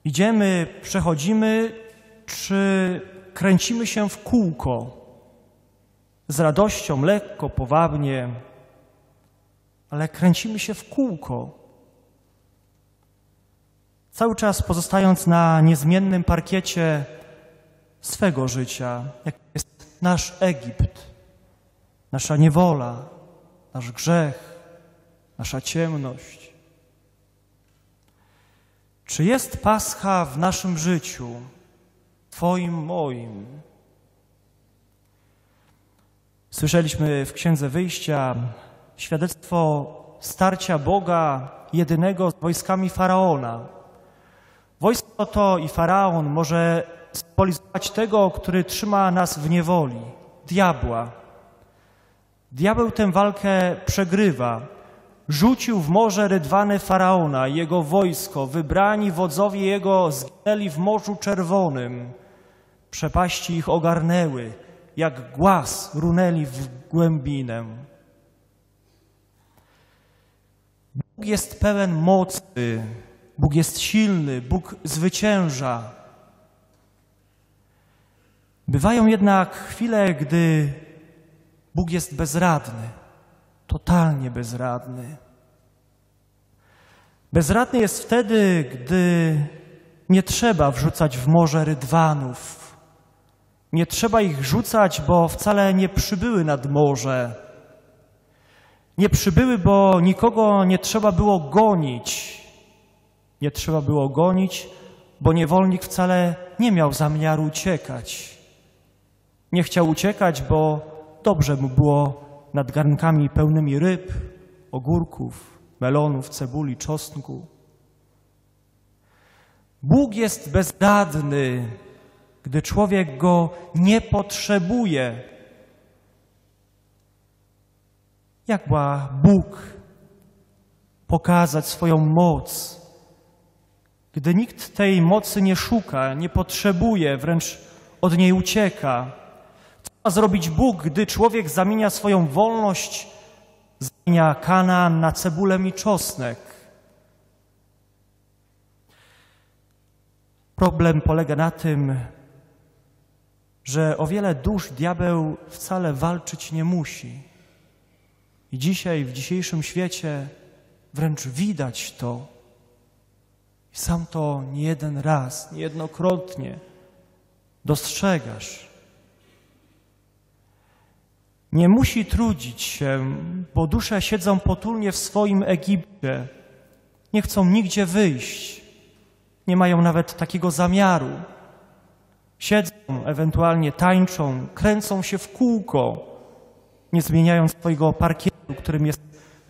Idziemy, przechodzimy, czy kręcimy się w kółko z radością, lekko, powabnie, ale kręcimy się w kółko. Cały czas pozostając na niezmiennym parkiecie swego życia, jak jest nasz Egipt, nasza niewola, nasz grzech, nasza ciemność. Czy jest Pascha w naszym życiu, Twoim, moim? Słyszeliśmy w Księdze Wyjścia świadectwo starcia Boga jedynego z wojskami Faraona. Wojsko to i Faraon może symbolizować tego, który trzyma nas w niewoli, diabła. Diabeł tę walkę przegrywa. Rzucił w morze rydwany Faraona, jego wojsko, wybrani wodzowie jego zginęli w Morzu Czerwonym. Przepaści ich ogarnęły, jak głaz runęli w głębinę. Bóg jest pełen mocy, Bóg jest silny, Bóg zwycięża. Bywają jednak chwile, gdy Bóg jest bezradny, totalnie bezradny. Bezradny jest wtedy, gdy nie trzeba wrzucać w morze rydwanów. Nie trzeba ich rzucać, bo wcale nie przybyły nad morze. Nie przybyły, bo nikogo nie trzeba było gonić. Nie trzeba było gonić, bo niewolnik wcale nie miał zamiaru uciekać. Nie chciał uciekać, bo dobrze mu było nad garnkami pełnymi ryb, ogórków, melonów, cebuli, czosnku. Bóg jest bezradny, gdy człowiek go nie potrzebuje. Jak ma Bóg pokazać swoją moc, gdy nikt tej mocy nie szuka, nie potrzebuje, wręcz od niej ucieka? Co ma zrobić Bóg, gdy człowiek zamienia swoją wolność, zamienia Kanaan na cebulę i czosnek? Problem polega na tym, że o wiele dusz diabeł wcale walczyć nie musi. I dzisiaj, w dzisiejszym świecie, wręcz widać to. I sam to nie jeden raz, niejednokrotnie dostrzegasz. Nie musi trudzić się, bo dusze siedzą potulnie w swoim Egipcie. Nie chcą nigdzie wyjść. Nie mają nawet takiego zamiaru. Siedzą, ewentualnie tańczą, kręcą się w kółko, nie zmieniają swojego parkietu, którym jest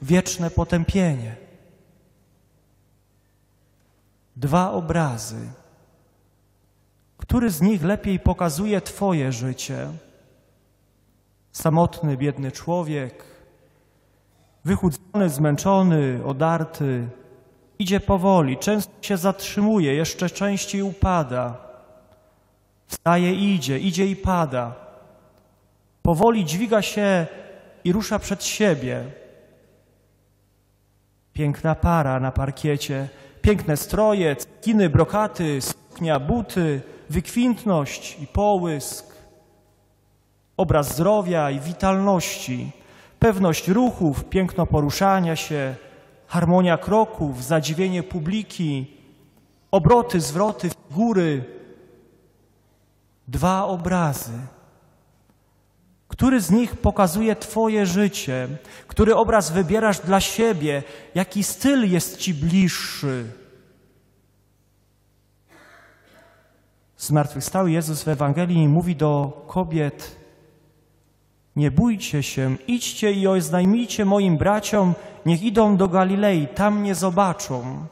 wieczne potępienie. Dwa obrazy. Który z nich lepiej pokazuje Twoje życie? Samotny, biedny człowiek, wychudzony, zmęczony, odarty, idzie powoli, często się zatrzymuje, jeszcze częściej upada. Wstaje idzie, idzie i pada. Powoli dźwiga się i rusza przed siebie. Piękna para na parkiecie, piękne stroje, kiny, brokaty, suknia, buty, wykwintność i połysk. Obraz zdrowia i witalności, pewność ruchów, piękno poruszania się, harmonia kroków, zadziwienie publiki, obroty, zwroty, figury. Dwa obrazy. Który z nich pokazuje Twoje życie? Który obraz wybierasz dla siebie? Jaki styl jest Ci bliższy? Zmartwychwstały Jezus w Ewangelii mówi do kobiet: Nie bójcie się, idźcie i oznajmijcie moim braciom, niech idą do Galilei, tam mnie zobaczą.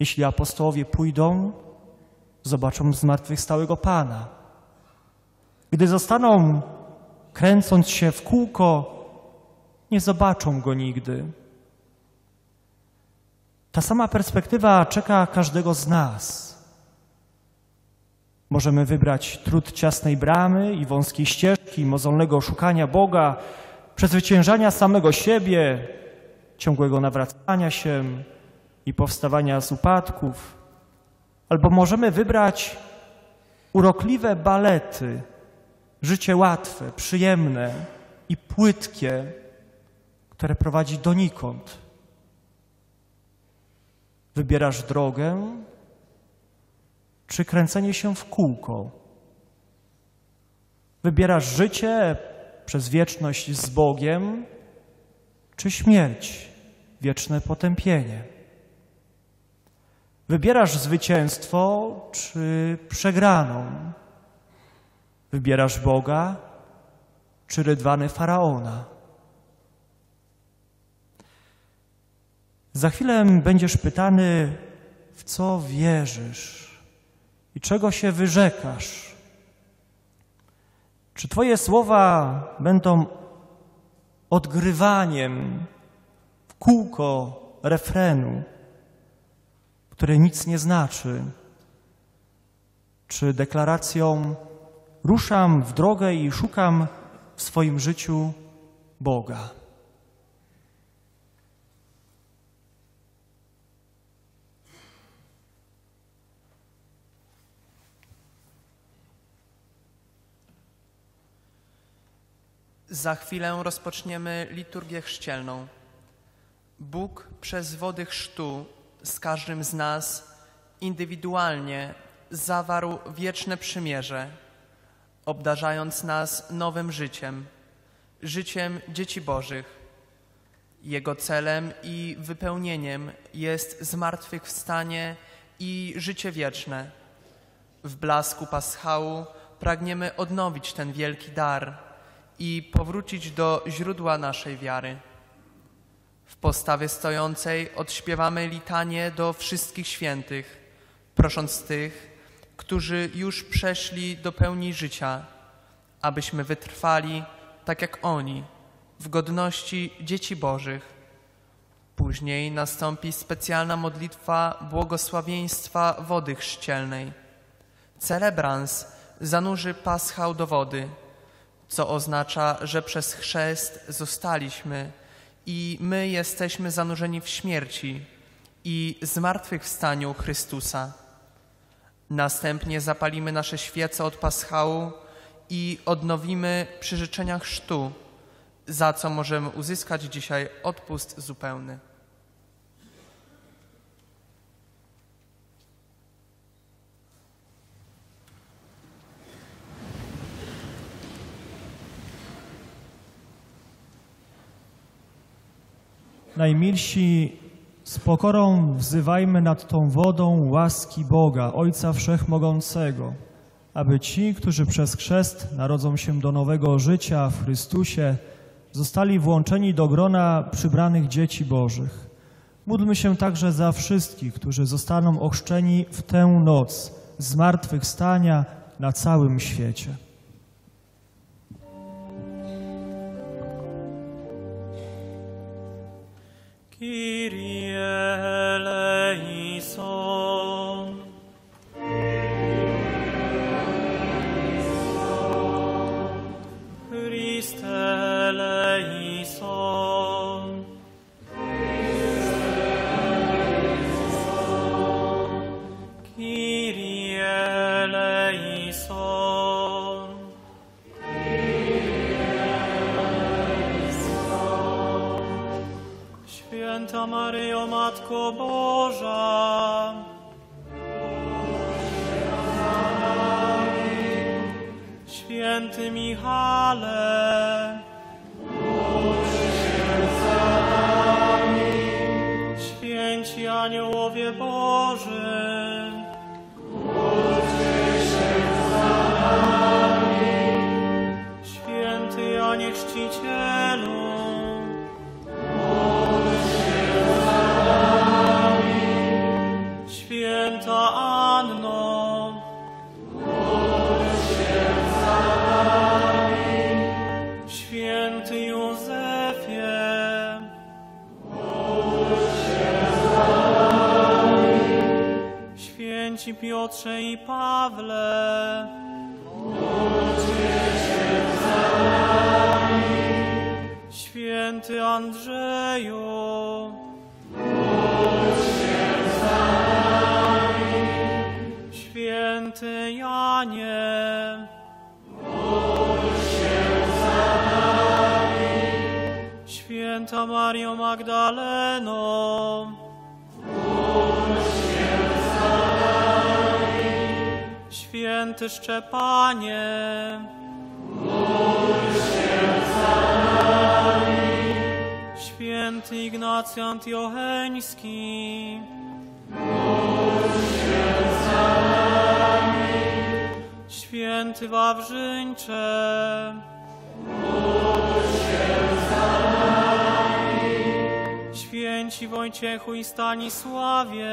Jeśli apostołowie pójdą, zobaczą zmartwychwstałego Pana. Gdy zostaną kręcąc się w kółko, nie zobaczą go nigdy. Ta sama perspektywa czeka każdego z nas. Możemy wybrać trud ciasnej bramy i wąskiej ścieżki, mozolnego szukania Boga, przezwyciężania samego siebie, ciągłego nawracania się i powstawania z upadków. Albo możemy wybrać urokliwe balety, życie łatwe, przyjemne i płytkie, które prowadzi donikąd. Wybierasz drogę, czy kręcenie się w kółko? Wybierasz życie przez wieczność z Bogiem, czy śmierć, wieczne potępienie? Wybierasz zwycięstwo, czy przegraną? Wybierasz Boga, czy rydwany faraona? Za chwilę będziesz pytany, w co wierzysz i czego się wyrzekasz. Czy Twoje słowa będą odgrywaniem w kółko refrenu, który nic nie znaczy? czy deklaracją ruszam w drogę i szukam w swoim życiu Boga? Za chwilę rozpoczniemy liturgię chrzcielną. Bóg przez wody chrztu z każdym z nas indywidualnie zawarł wieczne przymierze, obdarzając nas nowym życiem, życiem dzieci Bożych. Jego celem i wypełnieniem jest zmartwychwstanie i życie wieczne. W blasku paschału pragniemy odnowić ten wielki dar i powrócić do źródła naszej wiary. W postawie stojącej odśpiewamy litanie do wszystkich świętych, prosząc tych, którzy już przeszli do pełni życia, abyśmy wytrwali tak jak oni, w godności dzieci Bożych. Później nastąpi specjalna modlitwa błogosławieństwa wody chrzcielnej. Celebrans zanurzy paschał do wody, co oznacza, że przez chrzest zostaliśmy i my jesteśmy zanurzeni w śmierci i zmartwychwstaniu Chrystusa. Następnie zapalimy nasze świece od paschału i odnowimy przyrzeczenia chrztu, za co możemy uzyskać dzisiaj odpust zupełny. Najmilsi, z pokorą wzywajmy nad tą wodą łaski Boga, Ojca Wszechmogącego, aby ci, którzy przez chrzest narodzą się do nowego życia w Chrystusie, zostali włączeni do grona przybranych dzieci Bożych. Módlmy się także za wszystkich, którzy zostaną ochrzczeni w tę noc zmartwychwstania na całym świecie. Kyrie Święty Szczepanie, Święty Ignacy Antiocheński, Święty Wawrzyńcze, Święci Wojciechu i Stanisławie,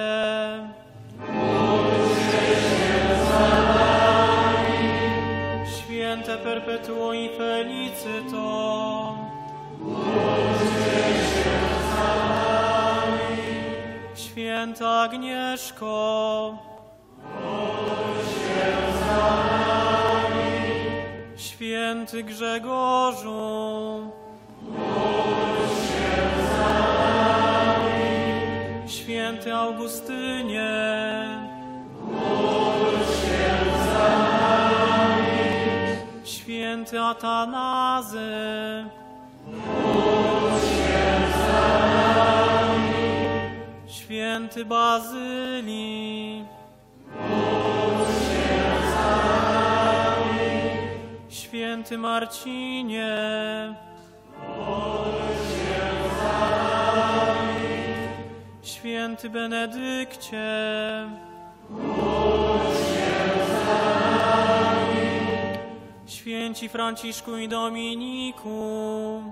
Święte Perpetuo i Felicito, Święta Agnieszko, Święty Grzegorzu. Święty Augustynie. Święty Atanazy. Święty Bazylii. Święty Marcinie. Święty Benedykcie. Święci Franciszku i Dominiku.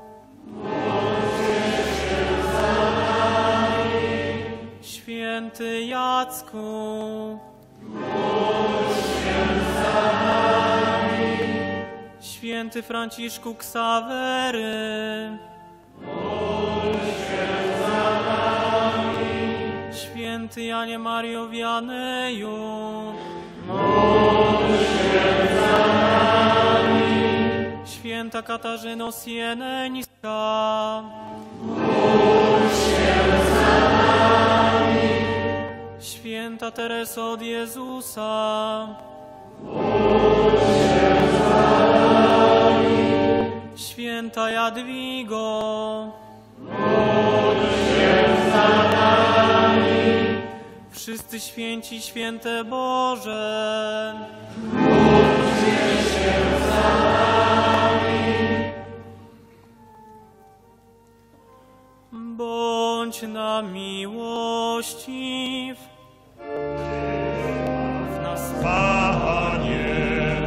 Święty Jacku. Święty Franciszku Ksawery. Święty Janie Mario Wianeju. Święta Katarzyno Sieneńska. Święta Tereso od Jezusa. Święta Jadwigo. Wszyscy święci, święte Boże. Bądź nam miłościw. W nas Panie,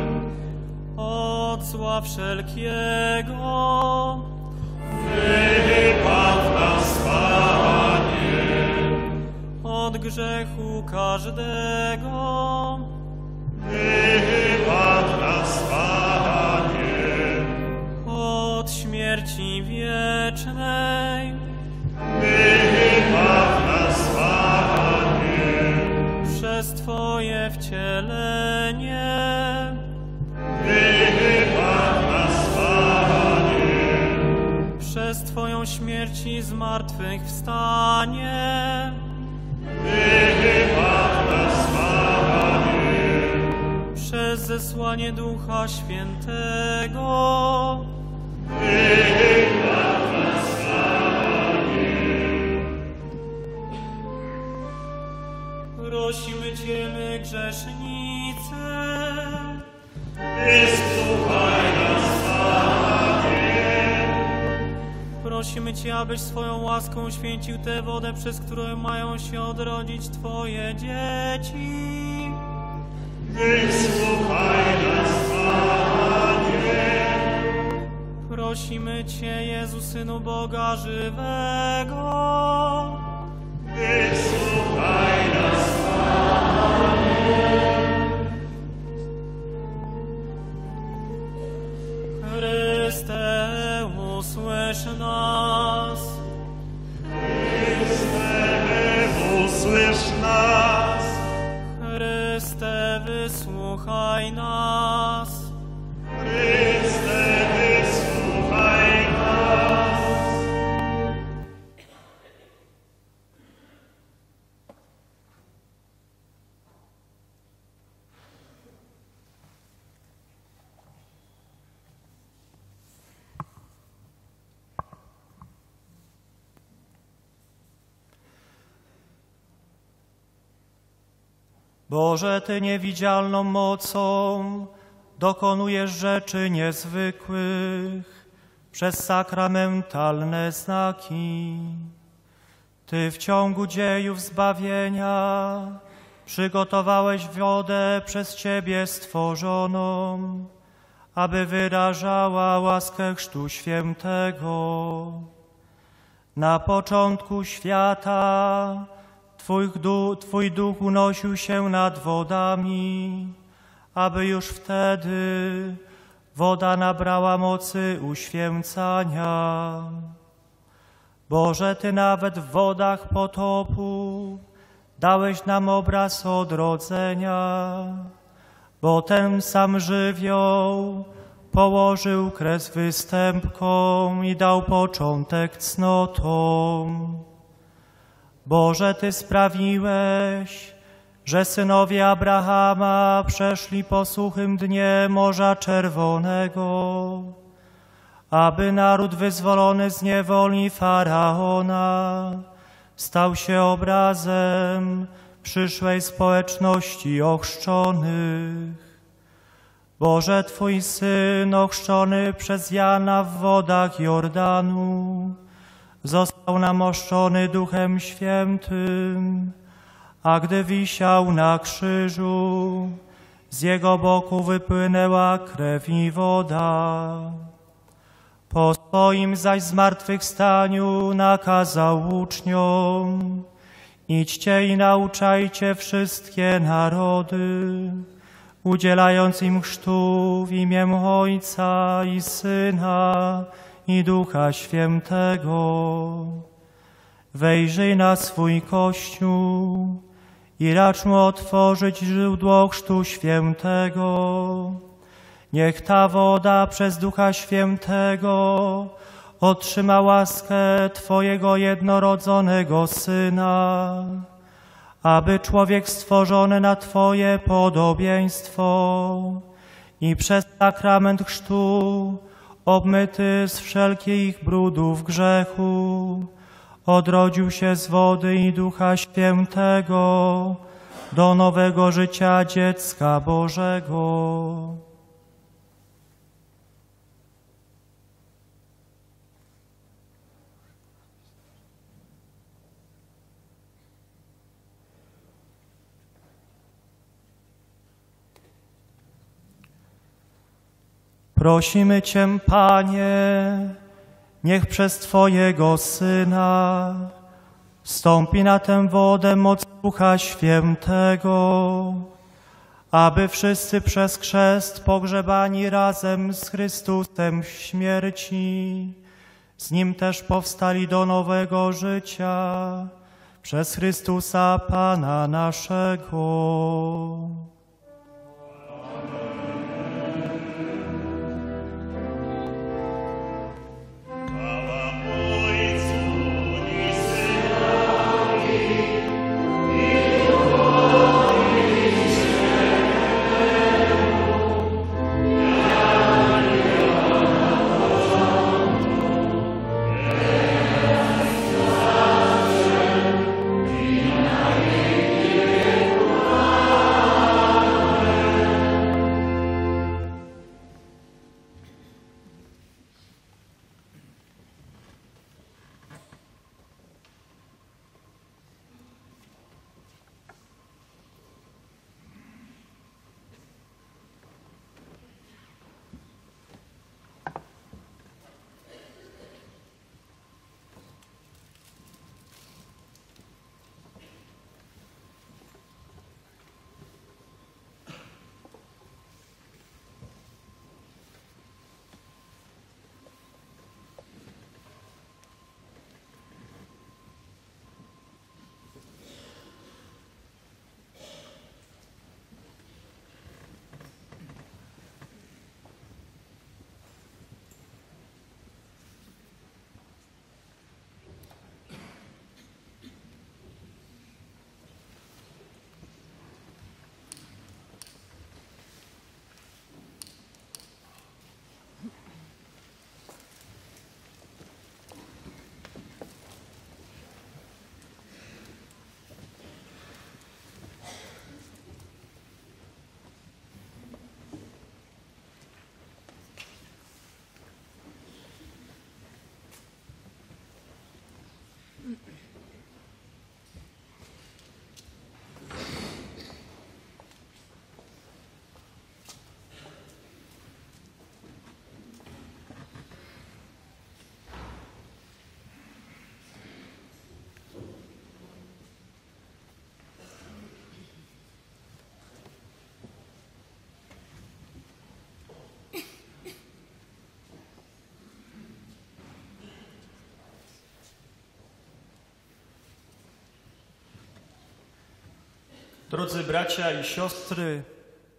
wszelkiego. wybaw nas, Panie, od grzechu każdego. wybaw nas, Panie, od śmierci wiecznej. Wybaw nas, Panie, przez zesłanie Ducha Świętego. Prosimy Cię, my grzesznicy. wysłuchaj Prosimy Cię, abyś swoją łaską święcił tę wodę, przez którą mają się odrodzić Twoje dzieci. wysłuchaj nas, Panie, Prosimy Cię, Jezu, Synu Boga żywego. wysłuchaj nas, Chryste, usłysz nas. usłysz nas, Chryste, wysłuchaj nas. Chryste, Boże, Ty niewidzialną mocą dokonujesz rzeczy niezwykłych przez sakramentalne znaki. Ty w ciągu dziejów zbawienia przygotowałeś wodę przez Ciebie stworzoną, aby wyrażała łaskę Chrztu Świętego. Na początku świata Twój, du, Twój duch unosił się nad wodami, aby już wtedy woda nabrała mocy uświęcania. Boże, Ty nawet w wodach potopu dałeś nam obraz odrodzenia, bo ten sam żywioł położył kres występkom i dał początek cnotom. Boże, Ty sprawiłeś, że synowie Abrahama przeszli po suchym dnie Morza Czerwonego, aby naród wyzwolony z niewoli Faraona stał się obrazem przyszłej społeczności ochrzczonych. Boże, Twój Syn ochrzczony przez Jana w wodach Jordanu został namoszczony Duchem Świętym, a gdy wisiał na krzyżu, z jego boku wypłynęła krew i woda. Po swoim zaś zmartwychwstaniu nakazał uczniom, idźcie i nauczajcie wszystkie narody, udzielając im chrztu w imię Ojca i Syna i Ducha Świętego. Wejrzyj na swój Kościół i racz mu otworzyć źródło chrztu świętego. Niech ta woda przez Ducha Świętego otrzyma łaskę Twojego jednorodzonego Syna, aby człowiek stworzony na Twoje podobieństwo i przez sakrament chrztu obmyty z wszelkich brudów grzechu, odrodził się z wody i Ducha Świętego do nowego życia dziecka Bożego. Prosimy Cię, Panie, niech przez Twojego Syna stąpi na tę wodę moc Ducha Świętego, aby wszyscy przez chrzest pogrzebani razem z Chrystusem w śmierci, z Nim też powstali do nowego życia przez Chrystusa Pana naszego. Drodzy bracia i siostry,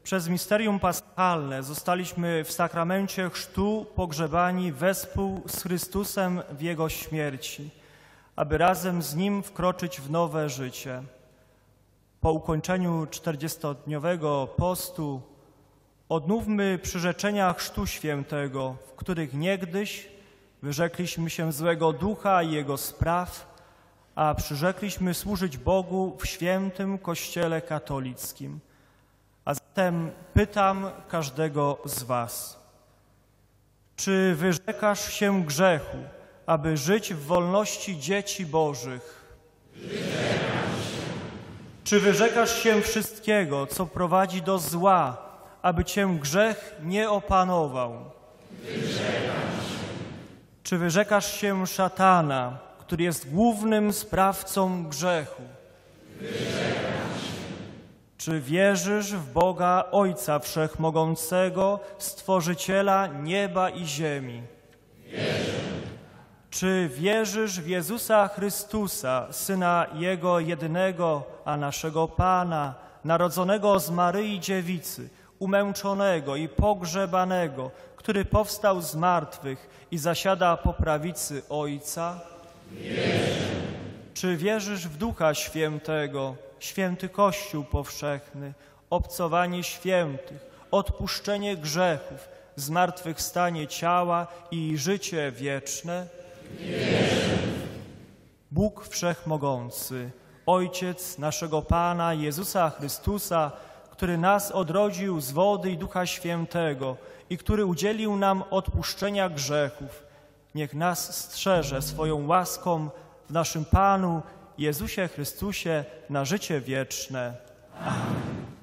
Przez misterium paschalne zostaliśmy w sakramencie chrztu pogrzebani wespół z Chrystusem w Jego śmierci, aby razem z Nim wkroczyć w nowe życie. Po ukończeniu 40-dniowego postu odnówmy przyrzeczenia Chrztu Świętego, w których niegdyś wyrzekliśmy się złego ducha i jego spraw, a przyrzekliśmy służyć Bogu w świętym Kościele katolickim. A zatem pytam każdego z Was, czy wyrzekasz się grzechu, aby żyć w wolności dzieci Bożych? Czy wyrzekasz się wszystkiego, co prowadzi do zła, aby cię grzech nie opanował? Czy wyrzekasz się szatana, który jest głównym sprawcą grzechu? Czy wierzysz w Boga Ojca Wszechmogącego, Stworzyciela nieba i ziemi? Czy wierzysz w Jezusa Chrystusa, Syna Jego jedynego, a naszego Pana, narodzonego z Maryi Dziewicy, umęczonego i pogrzebanego, który powstał z martwych i zasiada po prawicy Ojca? Czy wierzysz w Ducha Świętego, święty Kościół powszechny, obcowanie świętych, odpuszczenie grzechów, zmartwychwstanie ciała i życie wieczne? Bóg Wszechmogący, Ojciec naszego Pana Jezusa Chrystusa, który nas odrodził z wody i Ducha Świętego i który udzielił nam odpuszczenia grzechów, niech nas strzeże swoją łaską w naszym Panu Jezusie Chrystusie na życie wieczne. Co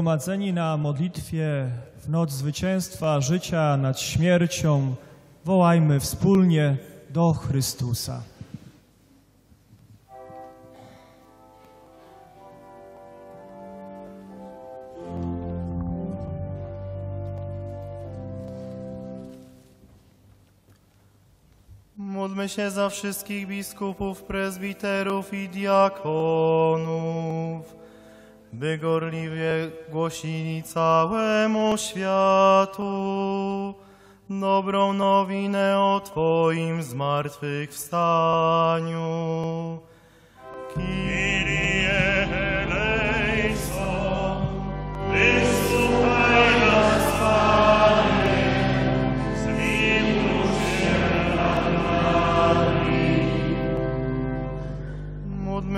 zgromadzeni na modlitwie w noc zwycięstwa życia nad śmiercią, wołajmy wspólnie do Chrystusa. Módlmy się za wszystkich biskupów, prezbiterów i diakonów gorliwie głosili całemu światu dobrą nowinę o Twoim zmartwychwstaniu.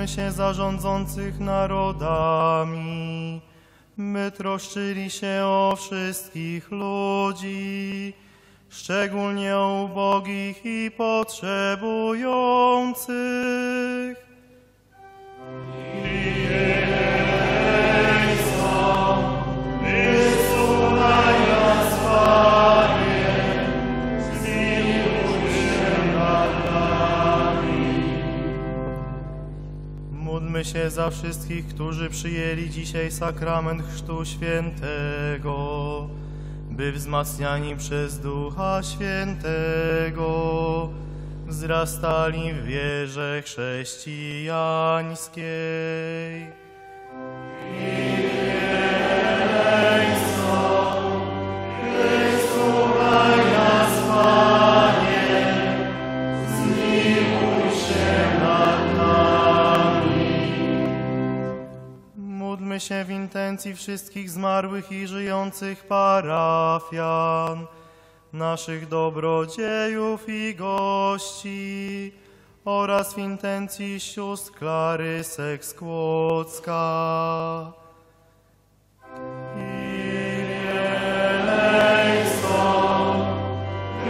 Módlmy się za rządzących narodami, by troszczyli się o wszystkich ludzi, szczególnie o ubogich i potrzebujących. Się za wszystkich, którzy przyjęli dzisiaj sakrament Chrztu Świętego, by wzmacniani przez Ducha Świętego wzrastali w wierze chrześcijańskiej. Się w intencji wszystkich zmarłych i żyjących parafian, naszych dobrodziejów i gości oraz w intencji sióstr Klarysek z Kłodzka.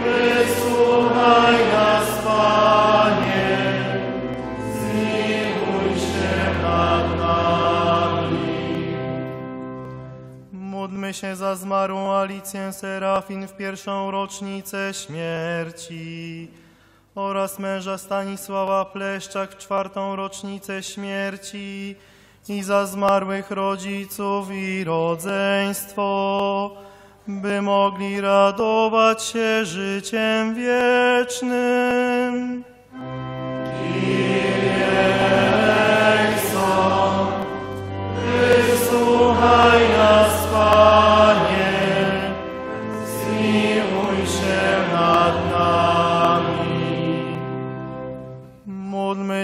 Wysłuchaj Się za zmarłą Alicję Serafin w pierwszą rocznicę śmierci oraz męża Stanisława Pleszczak w czwartą rocznicę śmierci i za zmarłych rodziców i rodzeństwo, by mogli radować się życiem wiecznym.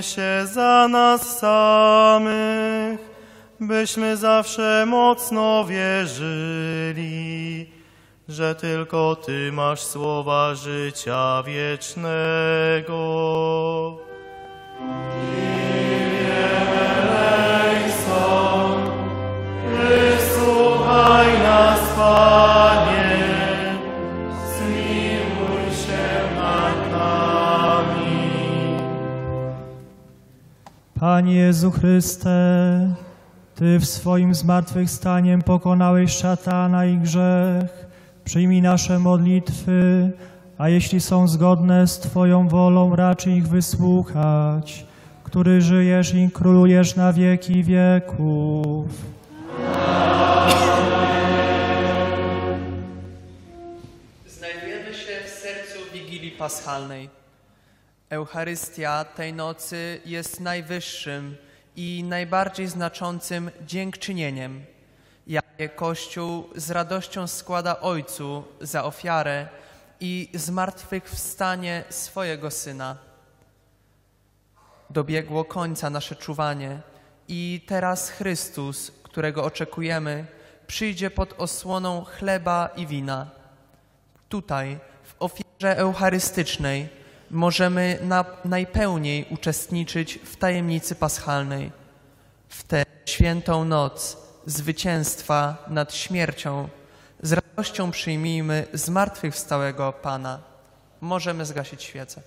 Się za nas samych, byśmy zawsze mocno wierzyli, że tylko Ty masz słowa życia wiecznego. Panie, zmiłuj się nad. Panie Jezu Chryste, Ty w swoim zmartwychwstaniem pokonałeś szatana i grzech. Przyjmij nasze modlitwy, a jeśli są zgodne z Twoją wolą, raczy ich wysłuchać, który żyjesz i królujesz na wieki wieków. Znajdujemy się w sercu Wigilii Paschalnej. Eucharystia tej nocy jest najwyższym i najbardziej znaczącym dziękczynieniem, jakie Kościół z radością składa Ojcu za ofiarę i zmartwychwstanie swojego Syna. Dobiegło końca nasze czuwanie i teraz Chrystus, którego oczekujemy, przyjdzie pod osłoną chleba i wina. Tutaj, w ofierze eucharystycznej, możemy na, najpełniej uczestniczyć w tajemnicy paschalnej. W tę świętą noc zwycięstwa nad śmiercią z radością przyjmijmy zmartwychwstałego Pana. Możemy zgasić świecę.